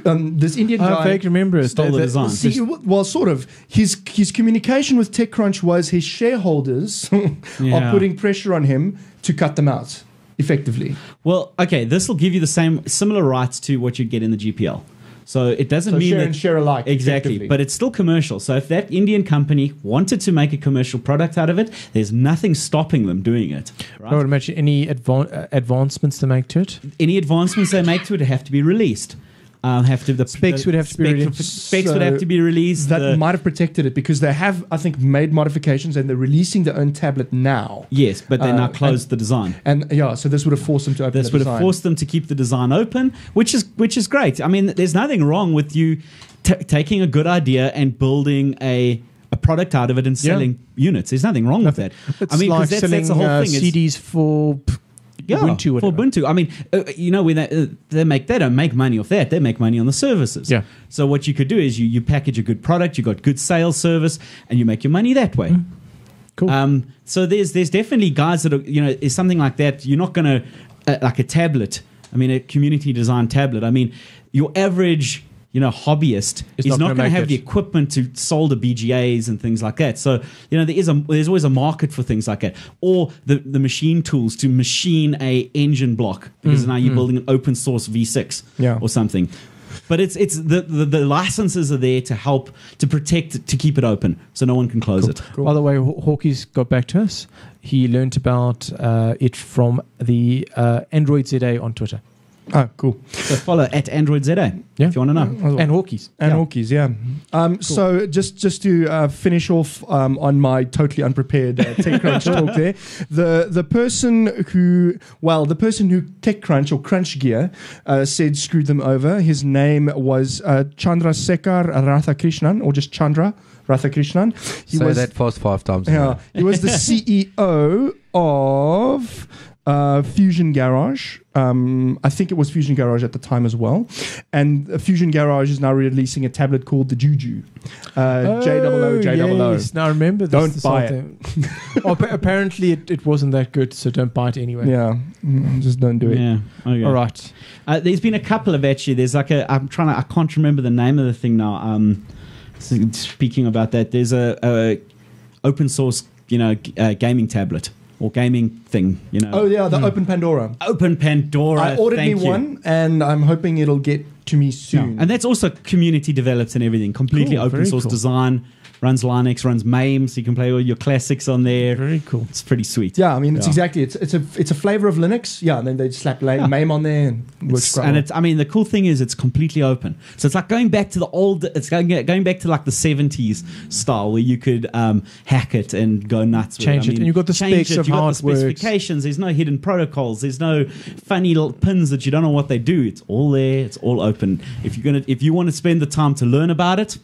um, this Indian I guy. vaguely remember it. Stole the That- design. See, well, sort of. His his communication with TechCrunch was his shareholders Yeah. are putting pressure on him to cut them out effectively. Well, okay, this will give you the same similar rights to what you get in the GPL. So it doesn't So mean share that and share alike. Exactly, but it's still commercial. So if that Indian company wanted to make a commercial product out of it, there's nothing stopping them doing it. Right? I would Right? imagine any advan- uh, advancements to make to it. Any advancements they make to it have to be released. Um, have to the Specs would have to be released. Specs would have to be released. that the- might have protected it because they have, I think, made modifications and they're releasing their own tablet now. yes, but they uh, now closed the design. And yeah, so this would have forced them to open This would have forced them to keep the design open, which is which is great. I mean, there's nothing wrong with you t- taking a good idea and building a a product out of it and Yeah. selling units. There's nothing wrong with that. It's I mean, like that's, selling that's the whole uh, thing. It's- CDs for yeah, Ubuntu. for. Ubuntu. I mean, uh, you know, when they, uh, they make they don't make money off that. They make money on the services. Yeah. So what you could do is you you package a good product, you got good sales service, and you make your money that way. Mm. Cool. Um, so there's there's definitely guys that are you know is something like that. You're not going to uh, like a tablet. I mean, a community design tablet. I mean, your average you know hobbyist Is is not not gonna going to make have it. the equipment to solder BGAs and things like that. So you know there is a there's always a market for things like that, or the the machine tools to machine a engine block because now you're building an open source V6 Yeah. or something. But it's it's the, the the licenses are there to help to protect it, to keep it open so no one can close it. By the way, Haw- Hawkey's got back to us. He learned about uh, it from the uh, Android ZA on Twitter. Ah, cool. So follow at Android ZA Yeah. if you want to know. And Hawkeys. And Yeah. Orkies, yeah. Um, So just just to uh, finish off um, on my totally unprepared uh, TechCrunch talk there, the the person who well the person who TechCrunch or Crunch Gear uh, said screwed them over. His name was uh, Chandra Sekar Rathakrishnan or just Chandra Rathakrishnan. He Say was that fast five times. yeah, he was the CEO of uh, Fusion Garage. Um, I think it was Fusion Garage at the time as well. And uh, Fusion Garage is now releasing a tablet called the JooJoo. Uh, J double O J double O. Oh, yes. Now remember this. Don't this buy whole thing. oh, appa- apparently it, it wasn't that good, so don't buy it anyway. Yeah, Mm, just don't do it. Yeah. Okay. All right. Uh, there's been a couple of actually. There's like a. I'm trying to. I can't remember the name of the thing now. Um, speaking about that, there's a, a open source, you know, g- uh, gaming tablet or gaming thing. You know. Oh yeah, the hmm. Open Pandora. Open Pandora. I ordered me you. one, and I'm hoping it'll get to me Yeah. soon. And that's also community developed and everything. Completely Cool, open source cool. design. Runs Linux, runs MAME, so you can play all your classics on there. Very cool. It's pretty sweet. yeah, I mean it's Yeah. exactly it's it's a it's a flavor of Linux. Yeah, and then they slap la- Yeah. MAME on there and It's- and well. it's, I mean, the cool thing is it's completely open. So it's like going back to the old, it's going, going back to like the 70s style where you could um, hack it and go nuts with Change it. I it, and you've got the specs of you've got the it works. specifications. There's no hidden protocols. There's no funny little pins that you don't know what they do. It's all there. It's all open. If you're gonna, if you want to spend the time to learn about it,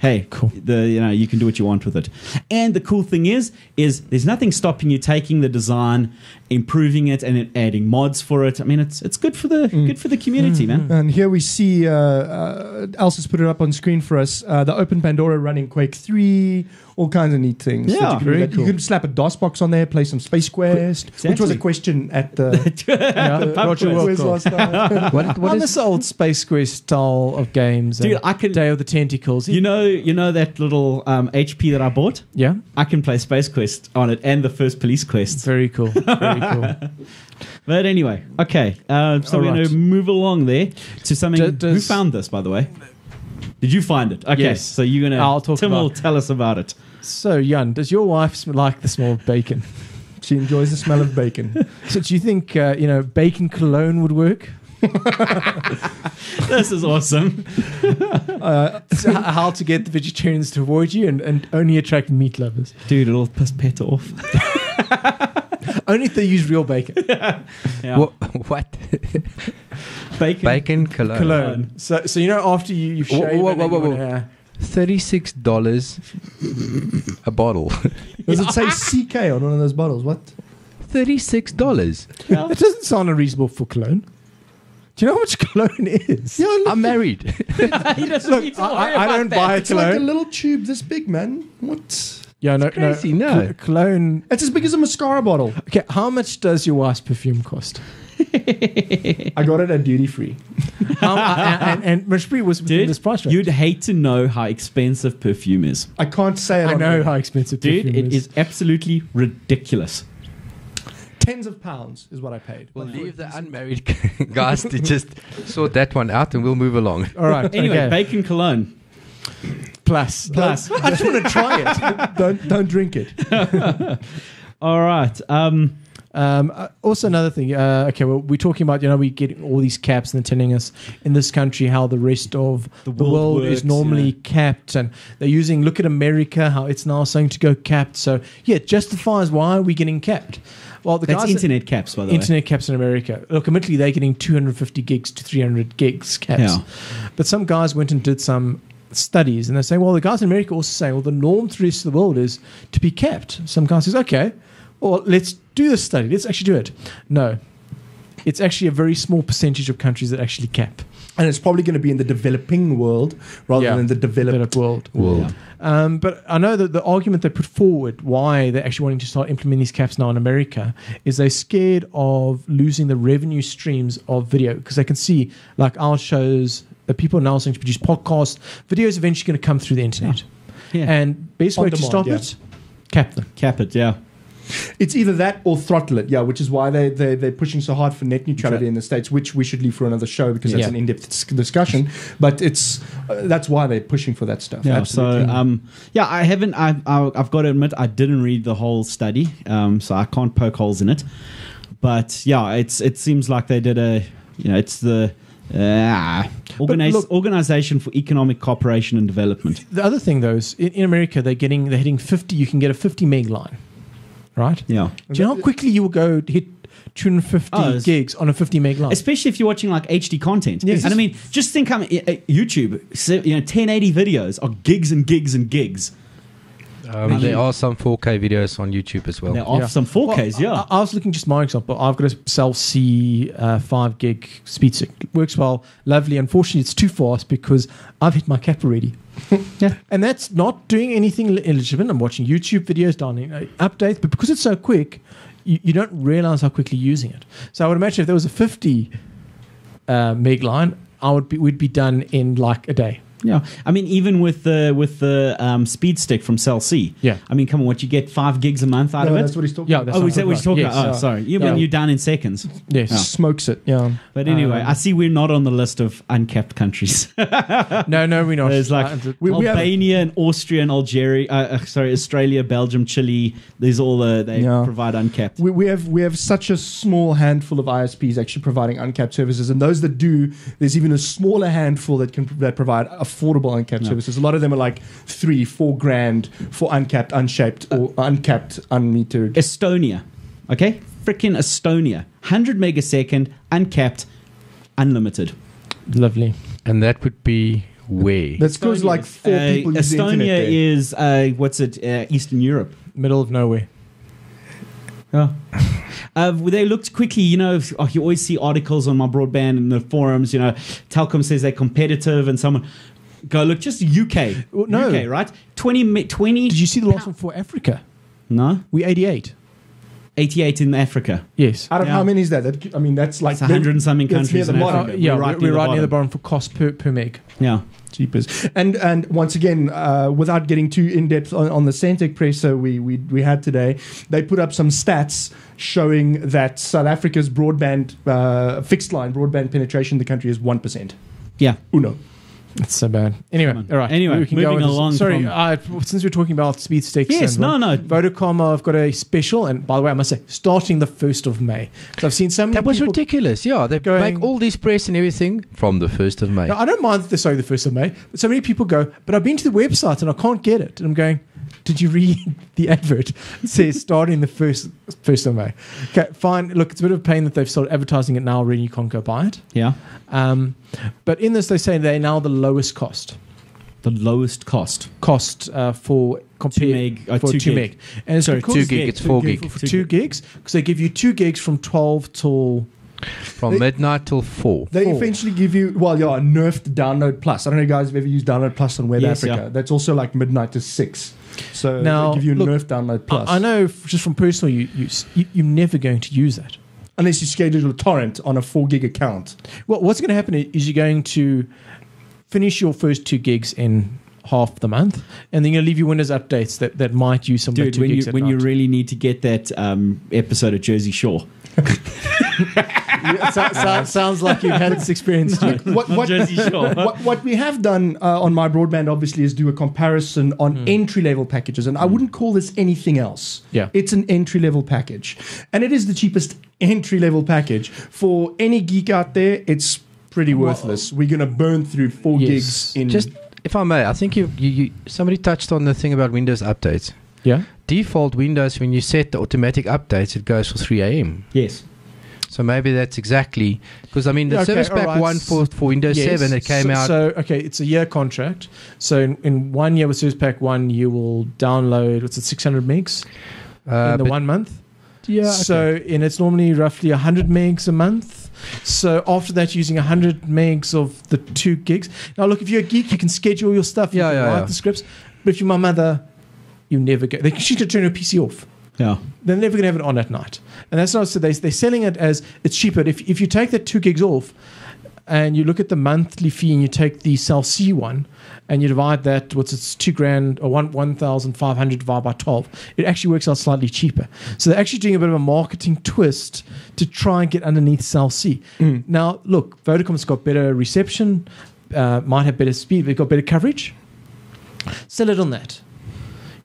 hey, Cool. The you know you can do what you want with it. And the cool thing is, is there's nothing stopping you taking the design, improving it, and adding mods for it. I mean, it's it's good for the Mm. good for the community, man. And here we see, uh, uh, Els has put it up on screen for us, uh, the Open Pandora running Quake 3, all kinds of neat things. that Yeah, you can, that. cool. You can slap a DOS box on there, play some Space Quest, which was a question at the, Yeah, the Roger quiz. quiz last time. What, I what miss is the old Space Quest style of games. Dude, I can. Day of the Tentacles. You know, you know that little um, HP that I bought. yeah, I can play Space Quest on it and the first Police Quest. very cool. Very cool. But anyway, okay. Uh, so All we're going to move along there to something. D- Who found this, by the way? Did you find it? Okay, Yes. so you're gonna. I'll talk Tim about- will tell us about it. So, Jan, does your wife sm- like the smell of bacon? she enjoys the smell of bacon. So, do you think uh, you know bacon cologne would work? This is awesome. Uh, So how to get the vegetarians to avoid you and, and only attract meat lovers? Dude, it'll piss Peter off. Only if they use real bacon. Yeah. what? what? Bacon. Bacon cologne. Cologne. So, so you know after you, you've shaved whoa, and then whoa, whoa, wanna, uh, Thirty-six dollars a bottle. does it say CK on one of those bottles? What? Thirty-six dollars. Yeah. It doesn't sound unreasonable for cologne. Do you know how much cologne is? Yeah, look, I'm married. he doesn't Look, need to I, worry I, I about don't that. buy it's like a little tube this big, man. What? yeah, no, crazy, no. no. Cologne. It's as big as a mascara bottle. Okay, how much does your wife's perfume cost? I got it at duty free. How, and, and Mashpri was within Dude, this price range. you'd hate to know how expensive perfume is. I can't say it. I on know air. how expensive Dude, perfume it is absolutely ridiculous. Tens of pounds is what I paid. We'll But leave the unmarried guys to just sort that one out, and we'll move along. All right. Anyway, okay. bacon cologne. plus. Plus. I just want to try it. don't don't drink it. All right. Um, Um, uh, also, another thing. Uh, okay, well, we're talking about you know we getting all these caps and they're telling us in this country how the rest of The the, world world, works, is normally yeah. capped, and they're using. Look at America, how it's now starting to go capped. So yeah, it justifies why we're we getting capped? Well, the that's guys internet caps, by the internet caps in America. Look, admittedly, they're getting 250 gigs to 300 gigs caps. Yeah. But some guys went and did some studies, and they're saying, well, the guys in America also saying, well, the norm to the rest of the world is to be capped. Some guy says, okay, well, let's do this study. Let's actually do it. No, it's actually a very small percentage of countries that actually cap. And it's probably going to be in the developing world rather Yeah. than the developed. Developed world. World. Um, but I know that the argument they put forward why they're actually wanting to start implementing these caps now in America is they're scared of losing the revenue streams of video because they can see, like our shows, that people are now starting to produce podcasts, video is eventually going to come through the internet. Yeah. And best On way to stop yeah. it, cap them. Cap it, yeah. It's either that or throttle it, yeah, which is why they, they, they're pushing so hard for net neutrality Right. in the States, which we should leave for another show because that's Yeah. an in depth discussion. But it's uh, that's why they're pushing for that stuff. Yeah. Absolutely. So, um, yeah, I haven't. I, I, I've got to admit, I didn't read the whole study, um, so I can't poke holes in it. But yeah, it's it seems like they did a You know, it's the uh, organize, look- Organization for Economic Cooperation and Development. The other thing, though, is in, in America they're getting they're hitting fifty. You can get a fifty meg line, right? Yeah. Do you know how quickly you will go hit 250 Oh, gigs on a 50 meg line? Especially if you're watching like HD content. Yes. And I mean, just think how many- uh, YouTube, so, you know, 1080 videos are gigs and gigs and gigs. Um, there are some 4K videos on YouTube as well. There are Yeah. some 4Ks, Well, yeah. I, I was looking just my example. I've got a Cell C uh, 5 gig speed stick. Works well, lovely. Unfortunately, it's too fast because I've hit my cap already. Yeah. And that's not doing anything ille- illegitimate. I'm watching YouTube videos, downloading uh, updates, but because it's so quick, you, you don't realize how quickly you're using it. So I would imagine if there was a 50 uh, meg line, I would be, we'd be done in like a day. Yeah, I mean, even with the with the um, speed stick from Cell C. Yeah. I mean, come on, what you get five gigs a month out No, of it? that's what he's talking Yeah, about. Oh, what is that what you're talking Yes. about? Oh, sorry. You Yeah. mean you're done in seconds. Yes. Yeah. Smokes it. Yeah. But anyway, Um, I see we're not on the list of uncapped countries. No, no, we're not. There's like Uh, We- we have- Albania and Austria and Algeria. Uh, uh, sorry, Australia, Belgium, Chile. These all uh, they Yeah. provide uncapped. We, we have we have such a small handful of ISPs actually providing uncapped services, and those that do, there's even a smaller handful that can that provide affordable uncapped Yeah. services. A lot of them are like three, four grand for uncapped, unshaped, or uncapped, unmetered. Estonia. Okay, freaking Estonia. 100 megasecond, uncapped, unlimited. Lovely. And that would be where? That's because like four uh, people use the internet Estonia there. is uh, what's it? Uh, Eastern Europe. Middle of nowhere. Yeah. Uh, they looked quickly, you know. Oh, you always see articles on MyBroadband and the forums. You know, Telkom says they're competitive, and someone go look just UK. Well, no. UK, right? 20, 20 Did you see the last one for Africa? No, We 88. 88 in Africa. Yes. Out of Yeah. how many is that? that? I mean, that's like It's 100 and something that's near countries the in bottom. Africa. Uh, yeah, We're right we're, near right the near the bottom. bottom for cost per, per meg. Yeah. cheapest. And and once again, uh, without getting too in depth on, on the Sentech presser we, we we had today, they put up some stats showing that South Africa's broadband uh, fixed line broadband penetration in the country is one percent. Yeah. Uno. It's so bad. Anyway, all right. Anyway, we can moving go with this. along Sorry, from- uh, since we're talking about speed sticks. Yes, and, no, no. Vodacom, I've got a special, and by the way, I must say, starting the 1st of May. Because I've seen so many that was ridiculous. Yeah, they going- make all these press and everything from the 1st of May. Now, I don't mind that they're sorry the 1st of May, but so many people go, but I've been to the website and I can't get it. And I'm going, did you read the advert? It says starting the 1st, 1st of May. Okay, fine. Look, it's a bit of a pain that they've started advertising it now already. You can't go buy it. Yeah. Um, but in this, they say they're now the lowest cost. The lowest cost. Cost uh, for compare meg- uh, for two two gig. meg, and it's Sorry, two gig, it's four gig. for, for Two two gigs because they give you two gigs from twelve till From They- midnight till 4. They Four. eventually give you well, yeah, a nerfed download plus. I don't know if you guys have ever used download plus on Web Yes, Africa. yeah. That's also like midnight to six. So Now, they give you a look, nerfed download plus. I, I know just from personal u- use, you, you're never going to use that. Unless you schedule a torrent on a four gig account. Well, what's going to happen is you're going to finish your first two gigs in half the month, and then you're going to leave your Windows updates that, that might use some of that Dude, two when you gigs at when you really need to get that um, episode of Jersey Shore. Yeah, so- so- sounds like you've had this experience too. What, what, Jersey Shore. what, what we have done uh, on MyBroadband obviously is do a comparison on Hmm. entry level packages and i wouldn't call this anything else Yeah. it's an entry level package and it is the cheapest entry level package for any geek out there it's pretty worthless we're going to burn through four Yes. gigs in Just, if I may, I think you, you, you somebody touched on the thing about Windows updates. Yeah. Default Windows, when you set the automatic updates, it goes for 3 a.m. Yes. So maybe that's exactly because I mean the Okay, Service Pack right. one for for Windows Yes. 7 that came so, out. So okay, it's a year contract. So in, in one year with Service Pack One, you will download what's it, 600 megs uh, in the one month. yeah. So and it's normally roughly 100 megs a month. So after that, using 100 megs of the two gigs. Now look, if you're a geek, you can schedule your stuff. You Yeah, can yeah, write yeah. the scripts. But if you're my mother, you never get. They, she's going to turn her PC off. Yeah. They're never going to have it on at night. And that's not so they, they're selling it as it's cheaper. If, if you take that two gigs off and you look at the monthly fee and you take the Cell C one and you divide that, what's it's two grand or one, 1,500 divided by 12, it actually works out slightly cheaper. So they're actually doing a bit of a marketing twist to try and get underneath Cell C. Mm. Now, look, Vodacom's got better reception, uh, might have better speed, they've got better coverage. Sell it on that.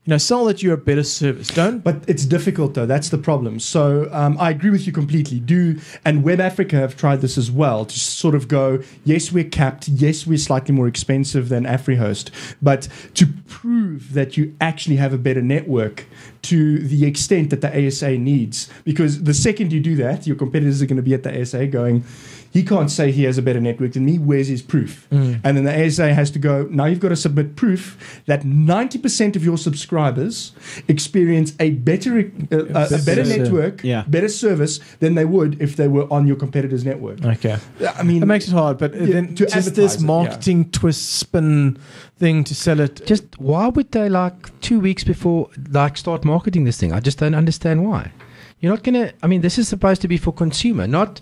Now, sell that you're a better service. Don't. But it's difficult though. That's the problem. So um, I agree with you completely. Do and Web Africa have tried this as well to sort of go. Yes, we're capped. Yes, we're slightly more expensive than AfriHost, but to prove that you actually have a better network to the extent that the ASA needs, because the second you do that, your competitors are going to be at the ASA going. He can't say he has a better network than me. Where's his proof? Mm. And then the ASA has to go, now you've got to submit proof that 90% of your subscribers experience a better, uh, a, a better Better. network, Yeah. better service than they would if they were on your competitor's network. Okay. I mean, It makes it hard, but Yeah, then to just advertise this it, yeah. marketing twist spin thing to sell it. Just why would they like two weeks before like start marketing this thing? I just don't understand why. You're not gonna. I mean, this is supposed to be for consumer, not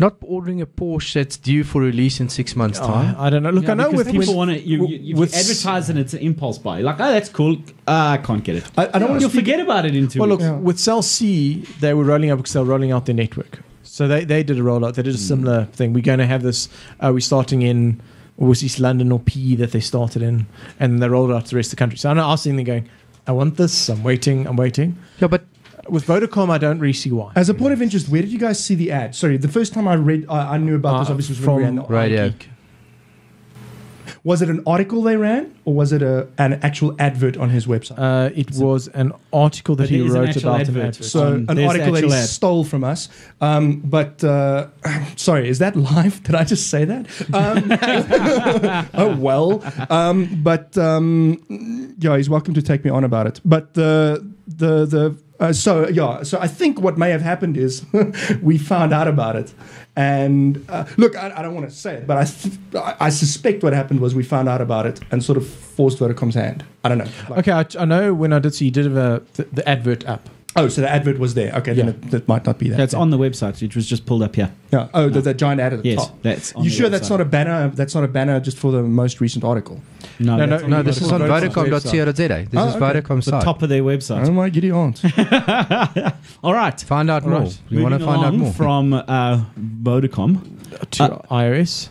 not ordering a Porsche that's due for release in six months' time. Oh, I don't know. Look, Yeah, I know because with people with- want to. You, w- you, with- you advertise and it's an impulse buy. Like, oh, that's cool. Uh, I can't get it. I, I don't want to You'll forget about it in two Well, look. Yeah. with Cell C, they were rolling out because they were rolling out their network. So they, they did a rollout. They did a Hmm. similar thing. We're going to have this. Uh, we're starting in what was East London or PE that they started in, and they rolled it out to the rest of the country. So I know I was sitting there going, I want this. I'm waiting. I'm waiting. Yeah, but With Vodacom, I don't really see why. As a point of interest, where did you guys see the ad? Sorry, the first time I read, I, I knew about this. Uh, Obviously, was when we ran from the- Radio. iGeek. Was it an article they ran, or was it a, an actual advert on his website? Uh, it was an article that he there is an wrote actual about advert. an advert. so um, an article that he ad. stole from us. Um, but uh, sorry, is that live? Did I just say that? Um, oh well. Um, but um, yeah, he's welcome to take me on about it. But the the the. Uh, so yeah, so I think what may have happened is we found out about it, and uh, look, I, I don't want to say it, but I, th- I suspect what happened was we found out about it and sort of forced Vodacom's hand. I don't know. Like- Okay, I, I know when I did see you did have a, the, the advert up. Oh, so the advert was there. Okay, then it, that might not be that. That's then. on the website. It was just pulled up here. Yeah. Oh, the, the giant ad at the Yes, top. that's. On You the sure that's not a banner? That's not a banner just for the most recent article. No, No, no, on no, the this is on Vodacom's Vodacom.co.za. This Oh, is okay. Vodacom's the top of their website. Oh my giddy aunt. All right. Find out All more. right. You want to Moving find out more? from uh, Vodacom. to Uh, iOS.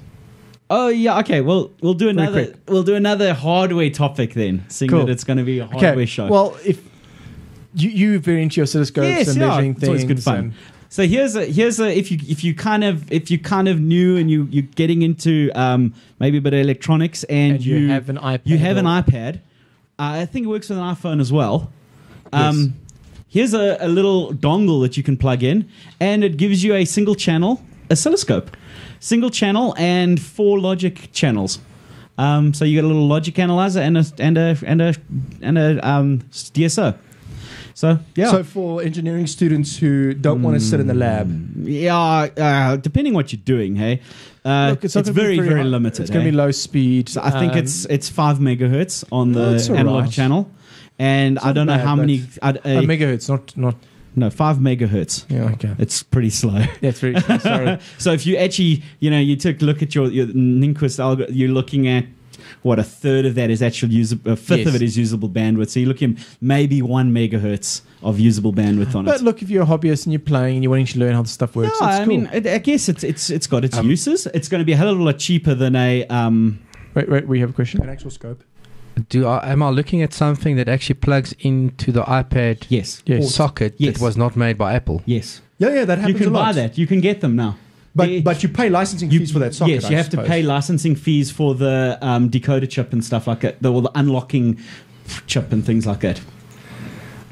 Oh yeah, okay. Well, we'll do another. quick. We'll do another hardware topic then, seeing Cool. that it's going to be a hardware Okay. show. Well, if you you very into your oscilloscopes Yes, and yeah, measuring it's always things, good fun. So here's a here's a if you if you kind of if you kind of new and you you're getting into um, maybe a bit of electronics and, and, you, have an iPad. you have an iPad. Uh, I think it works with an iPhone as well. Um, Here's a, a little dongle that you can plug in, and it gives you a single channel oscilloscope, single channel and four logic channels. Um, so you get a little logic analyzer and a and a and a and a um, DSO. So yeah. So for engineering students who don't want to sit in the lab, Yeah, uh, depending what you're doing, hey, uh, Look, it's, be very very high- limited. It's going to be low speed. So I think um, it's it's five megahertz on the it's analog right. channel, and I don't know bad, how many. I, a uh, megahertz, not not. no, five megahertz. Yeah, okay. It's pretty slow. Very sorry. so if you actually, you know, you took a look at your, your Nyquist algorithm, you're looking at what a third of that is actual usable, a fifth of it is usable bandwidth. So you're looking maybe one megahertz of usable bandwidth on But it. But look, if you're a hobbyist and you're playing and you're wanting to learn how the stuff works, Yeah, it's I cool. mean, it, I guess it's it's it's got its Um, uses. It's going to be a hell of a lot cheaper than a um, wait, wait, we have a question. an actual scope. Do I, am I looking at something that actually plugs into the iPad yes, Yes. socket Yes. that was not made by Apple? yes. Yeah, yeah, that You happens can a lot. You can buy that. You can get them now. But They- but you pay licensing You- fees for that socket. Yes, I you have suppose. to pay licensing fees for the um, decoder chip and stuff like that, the, or the unlocking chip and things like that.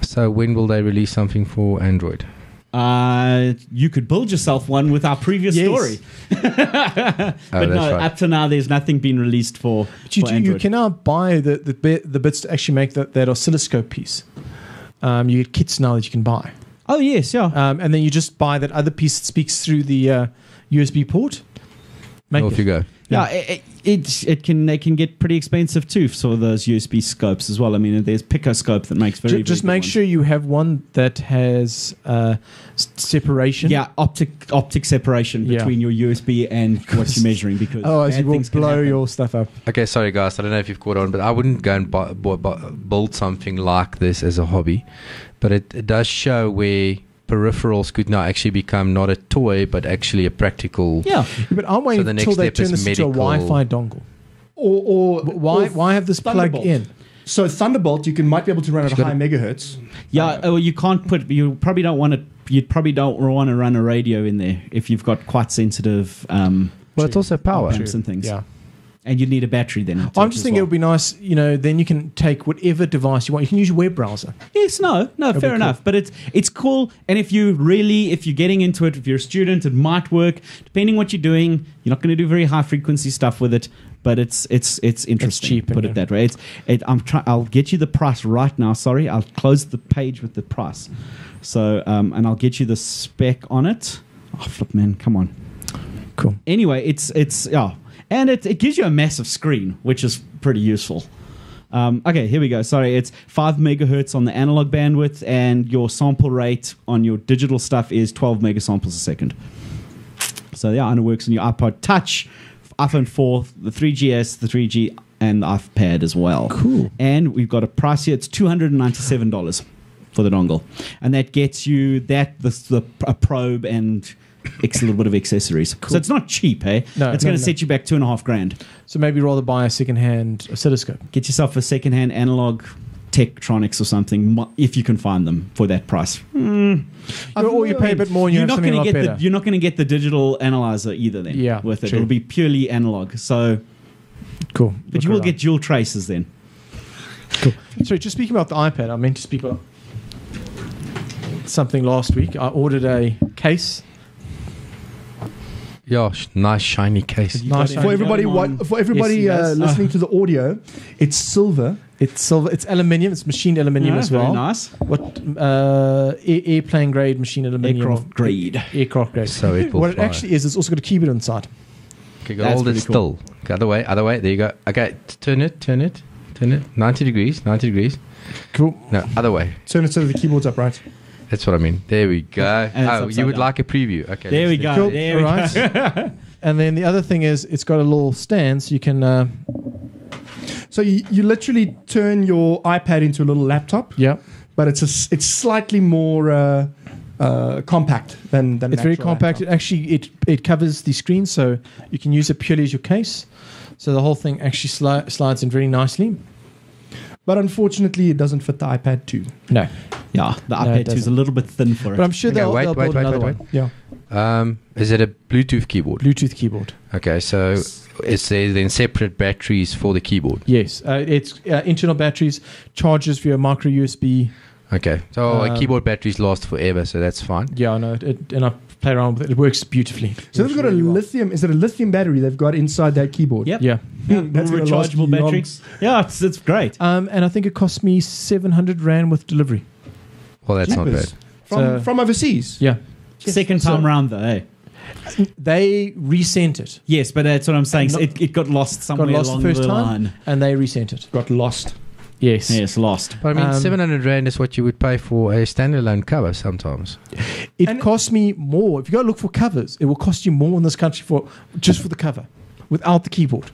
So when will they release something for Android? Uh, you could build yourself one with our previous Yes. story. Oh, but that's no, right. up to now, there's nothing been released for, But you, for do, you can now buy the the, bit, the bits to actually make that, that oscilloscope piece. Um, you get kits now that you can buy, oh, yes, yeah. um, and then you just buy that other piece that speaks through the uh, USB port. Make Off it. you go. Yeah, it, it, it, it can they can get pretty expensive too for those USB scopes as well. I mean, there's Picoscope that makes very, Ju- very just good make ones. sure you have one that has uh, separation. Yeah, optic optic separation Yeah. between your USB and what you're measuring because oh, bad you will things blow your stuff up. Okay, sorry guys, I don't know if you've caught on, but I wouldn't go and buy, bu- bu- build something like this as a hobby. But it, it does show where peripherals could now actually become not a toy, but actually a practical. Yeah, Yeah, but I'm waiting the next until they turn is this into a Wi-Fi dongle. Or, or Why? or Why have this plug in? So Thunderbolt, you can might be able to run at a high a- megahertz. Yeah, oh, you can't put. You probably don't want to. You probably don't want to run a radio in there if you've got quite sensitive um, Well, it's also power. amps and things. Yeah. And you'd need a battery then. I'm just thinking well. it would be nice, you know, then you can take whatever device you want. You can use your web browser. Yes, no, no, fair cool. enough. But it's it's cool, and if you really, if you're getting into it, if you're a student, it might work. Depending what you're doing, you're not going to do very high frequency stuff with it, but it's it's it's interesting. It's cheap, put it that way. It's it, I'm trying. I'll get you the price right now. Sorry, I'll close the page with the price. So um, and I'll get you the spec on it. Oh flip, man, come on. Cool. Anyway, it's it's yeah, and it it gives you a massive screen, which is pretty useful. Um, okay, here we go. Sorry, it's five megahertz on the analog bandwidth, and your sample rate on your digital stuff is 12 megasamples a second. So yeah, and it works on your iPod Touch, iPhone 4, the 3GS, the 3G, and the iPad as well. Cool. And we've got a price here. It's two hundred and ninety-seven dollars for the dongle, and that gets you that the, the a probe and ex- a little bit of accessories. So it's not cheap, eh? No, it's no, going to no. set you back two and a half grand. So maybe rather buy a second-hand oscilloscope. Get yourself a second-hand analog Tektronix or something if you can find them for that price. or you pay a bit more and you you're have not something a going lot to get better. the you're not going to get the digital analyzer either. Then Yeah, with it true. it'll be purely analog. So, cool. but Look you will get dual traces then. Cool. Sorry, just speaking about the iPad, I meant to speak about something last week. I ordered a case. Yeah, sh- nice shiny case. Nice got For everybody, what, for everybody Yes, uh, has. listening to the audio, it's silver. It's silver. It's aluminium. It's machined aluminium Yeah, as very well. nice. What uh, air, airplane grade machined aluminium? Aircraft grade. Aircraft grade. So it will what it fly. actually is, it's also got a keyboard inside. Okay, go That's hold it pretty cool. still. Okay, other way, other way. There you go. Okay, t- turn it, turn it, turn it. 90 degrees, 90 degrees. Cool. No, other way. Turn it so that the keyboard's upright. That's what I mean. There we go. Oh, you would down. like a preview. Okay. There we go. Cool. There we All right. and then the other thing is, it's got a little stand, so you can. Uh, So you, you literally turn your iPad into a little laptop, yeah, but it's a, it's slightly more uh, uh, compact than than. it's very actual compact. It actually it it covers the screen, so you can use it purely as your case. So the whole thing actually sli- slides in very nicely. But unfortunately, it doesn't fit the iPad 2. No, Yeah, the No, it iPad 2 is a doesn't. little bit thin for it. but it. I'm sure Okay, they'll, wait, they'll wait, build wait, another wait, one. Yeah. Um, is it a Bluetooth keyboard? Bluetooth keyboard. Okay, so is there then separate batteries for the keyboard? Yes, uh, it's uh, internal batteries, charges via micro USB. Okay, so Um, uh, keyboard batteries last forever, so that's fine. Yeah, I know. It, it, and I play around with it. It works beautifully. So Works they've got a really well. lithium. Is it a lithium battery they've got inside that keyboard? Yep. Yeah. Yeah, That's little gonna last rechargeable batteries. Yeah, it's, it's great. Um, and I think it cost me 700 Rand with delivery. Well, that's not bad. From, So- from overseas. Yeah. Second So- time round though, eh? They resent it Yes, but that's what I'm saying. Not- it, it got lost somewhere lost the along first the time? line. and they resent it. Got lost. Yes. Yes, lost. But I mean, Um, 700 Rand is what you would pay for a standalone cover sometimes. It And- costs me more. If you go look for covers, it will cost you more in this country for just for the cover without the keyboard.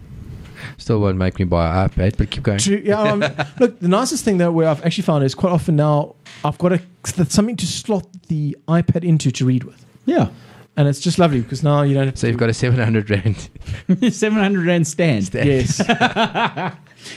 Still won't make me buy an iPad, but keep going. True. Yeah. Um, look, the nicest thing though, where I've actually found is quite often now I've got a, something to slot the iPad into to read with, Yeah. and it's just lovely because now you don't have So to. you've got a 700 Rand. 700 Rand stand. yes.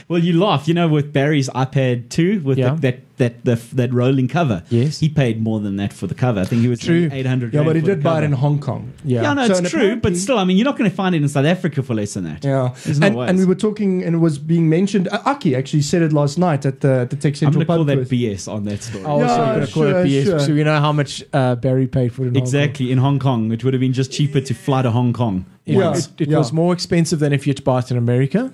Well, you laugh, you know, with Barry's iPad 2 with Yeah. the, that that the, that rolling cover. Yes. He paid more than that for the cover. I think he was True. 800 Yeah, but he did buy it in Hong Kong. Yeah. Yeah, no, So, it's true, but still, I mean, you're not going to find it in South Africa for less than that. Yeah, There's no and, ways. and we were talking, and it was being mentioned. Uh, Aki actually said it last night at the at the Tech I'm Central going to call that. BS on that story. Oh, so Yeah, you're going to call sure, it BS sure. so we know how much uh, Barry paid for it. In Hong Kong. Exactly, in Hong Kong. It would have been just cheaper to fly to Hong Kong. It, Yeah. it, it Yeah. was more expensive than if you had to buy it in America.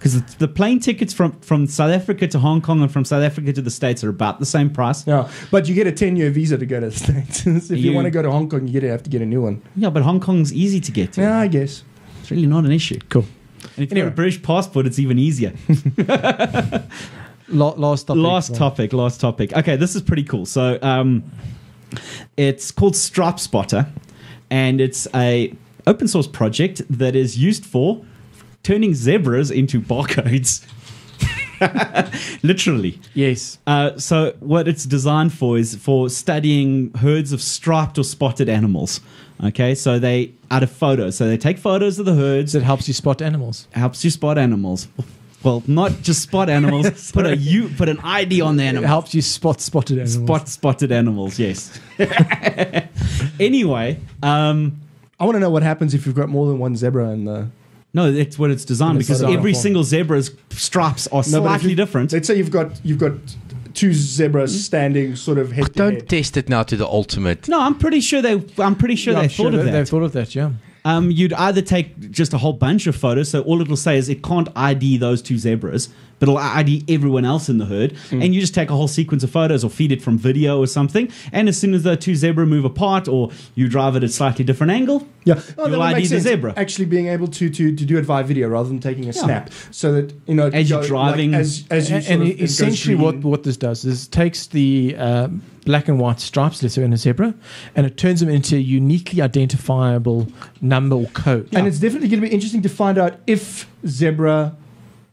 Because the, the plane tickets from, from South Africa to Hong Kong and from South Africa to the States are about the same price. Yeah, but you get a ten year visa to go to the states. if you, You- want to go to Hong Kong, you get to have to get a new one. Yeah, but Hong Kong's easy to get to. Yeah, I guess. It's really not an issue. Cool. And if you Anyway. have a British passport, it's even easier. La- last topic. last topic, last topic. Okay, this is pretty cool. So, um, it's called Stripe Spotter, and it's a open source project that is used for turning zebras into barcodes. Literally. Yes. Uh, so what it's designed for is for studying herds of striped or spotted animals. Okay, so they out of photos. So they take photos of the herds. It helps you spot animals. helps you spot animals. Well, not just spot animals. put a U, put an ID on the It helps you spot spotted animals. Spot spotted animals. Yes. anyway, um, I want to know what happens if you've got more than one zebra in the. No, that's what it's designed It's because every single zebra's stripes are No, slightly you- different. Let's say you've got you've got two zebras standing sort of head to Don't head. test it now to the ultimate. No, I'm pretty sure they. I'm pretty sure Yeah, they I'm thought of they- that. They've thought of that, yeah. um, you'd either take just a whole bunch of photos, so all it'll say is it can't ID those two zebras, but it'll ID everyone else in the herd, Mm. and you just take a whole sequence of photos or feed it from video or something, and as soon as the two zebra move apart or you drive it at a slightly different angle, Yeah, oh, You'll ID the zebra. Actually, being able to, to, to do it via video rather than taking a snap, so that you know As you're driving- like, as, as you and, and of, essentially, what, what this does is takes the uh, black and white stripes, let's say in a zebra, and it turns them into a uniquely identifiable number or code. and it's definitely going to be interesting to find out if zebra,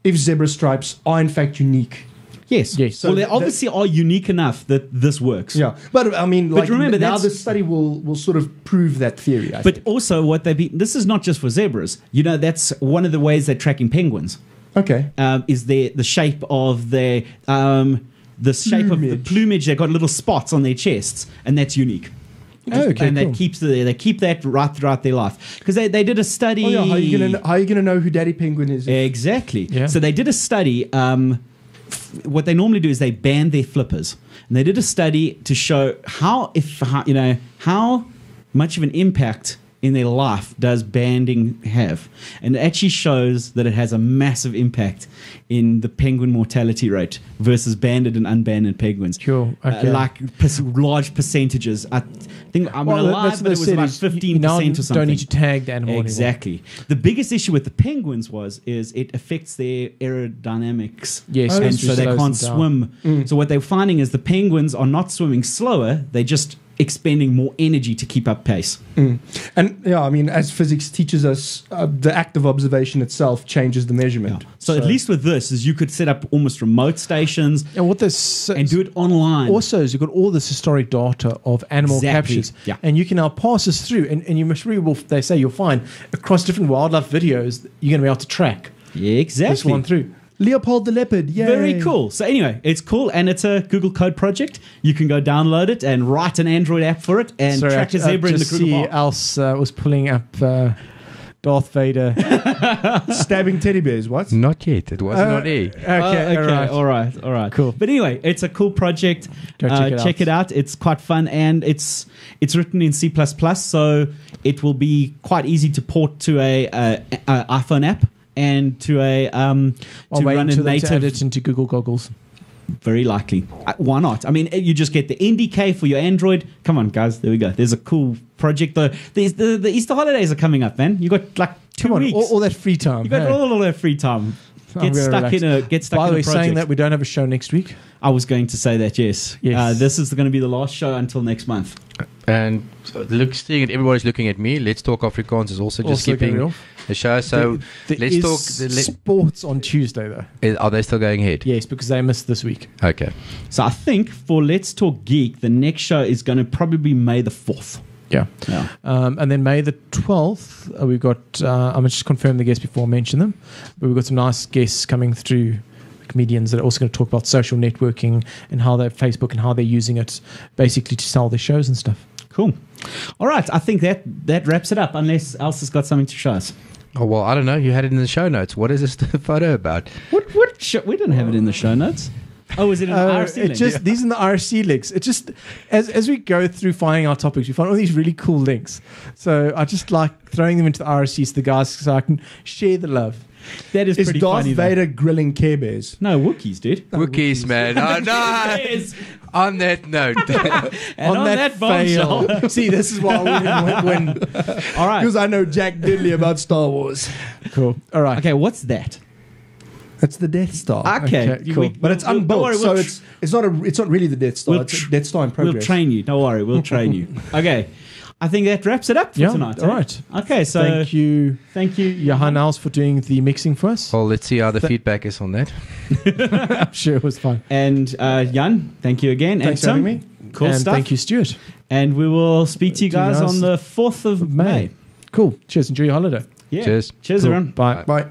if zebra stripes are in fact unique. yes, Yes. well, So they that- obviously are unique enough that this works. Yeah, but I mean, But like, remember, now that's- this study will will sort of prove that theory. I But think. also, what they've been, this is not just for zebras. You know, that's one of the ways they're tracking penguins. okay, um, is the the shape of their um, the shape of the Plumage. plumage. They've got little spots on their chests, and that's unique. Oh, okay, and cool. that keeps the, they keep that right throughout their life because they, they did a study. oh yeah, how are you gonna how are you gonna know who Daddy Penguin is? Exactly. Yeah. So they did a study. Um, f- what they normally do is they ban their flippers, and they did a study to show how if how, you know how much of an impact in their life does banding have, and it actually shows that it has a massive impact in the penguin mortality rate versus banded and unbanded penguins. Sure, Uh, like per- large percentages. I think I'm Well, lie, that's but they it was about fifteen percent or something. Don't need to tag the animal anymore. Exactly. The biggest issue with the penguins was is it affects their aerodynamics. Yes, Oh, and so they can't swim. Mm. So what they're finding is the penguins are not swimming slower; they're just expending more energy to keep up pace. Mm. And yeah, I mean, as physics teaches us, uh, the act of observation itself changes the measurement. So, at least with this, is you could set up almost remote stations And what this and do it online. also is you've got all this historic data of animal Exactly, captures, yeah. and you can now pass this through, and, and you must really will they say you'll find across different wildlife videos you're going to be able to track yeah, exactly. this one through. Leopold the leopard, yeah, Very cool. So anyway, it's cool and it's a Google Code project. You can go download it and write an Android app for it and Sorry, track I, a zebra I in the just Kruger see Park. Els uh, was pulling up uh, Darth Vader. stabbing teddy bears. What? Not yet. It wasn't Uh, on air. Okay, Oh, okay, all right. all right, all right, Cool. But anyway, it's a cool project. Go Uh, check it out. It's quite fun, and it's it's written in C++, so it will be quite easy to port to a, a, a iPhone app and to a um, I'll to run a until they add it into Google goggles. Very likely. Uh, why not? I mean, you just get the NDK for your Android. Come on, guys. There we go. There's a cool project. though. There's the the Easter holidays are coming up, man. You got like two Come on, weeks. all, all that free time. you got hey. all of that free time. I'm Get stuck relaxed. in a get stuck By the way, project. saying that we don't have a show next week. I was going to say that, yes. Yes. Uh, this is going to be the last show until next month. And so look, seeing it, everybody's looking at me. Let's talk Afrikaans is also just Also going keeping off. The show. So There let's is talk. The, let, sports on Tuesday though. is- are they still going ahead? Yes, because they missed this week. Okay. So I think for Let's Talk Geek, the next show is going to probably be May the 4th. Yeah. Yeah. Um, and then May the 12th, uh, we've got, uh, I'm going to just confirm the guests before I mention them, but we've got some nice guests coming through, comedians that are also going to talk about social networking and how they're Facebook and how they're using it basically to sell their shows and stuff. Cool. All right. I think that, that wraps it up, unless Els has got something to show us. Oh well, I don't know. You had it in the show notes. What is this photo about? What? What? Show? We didn't have it in the show notes. Oh, is it an Uh, it link? just these are the RC links. It just as as we go through finding our topics, we find all these really cool links. So I just like throwing them into the RCs to the guys so I can share the love. That is, Is pretty Darth funny. though. Vader grilling Care Bears? No, Wookiees, dude. Wookiees, man. Oh no. On that note, And on, that, bombshell. See, this is why we didn't win. All right. Because I know Jack Diddley about Star Wars. Cool. All right. Okay, what's that? That's the Death Star. Okay, Okay, cool. we- but it's we'll- don't unbuilt, worry, so we'll it's it's not a it's not really the Death Star. We'll it's tr- a Death Star in progress. We'll train you. Don't worry. We'll train you. Okay. I think that wraps it up for Yeah, tonight. all eh? right. Okay, so Thank you, Thank you, Johan Els, for doing the mixing for us. well, let's see how the Th- feedback is on that. I'm sure it was fun. And uh, Jan, thank you again. Thanks and for Tim, having me. Cool and stuff. thank you, Stewart. And we will speak to you guys guys on the 4th of May. May. Cool. Cheers. Enjoy your holiday. Yeah. Cheers. Cheers, Cool. everyone. Bye. Bye.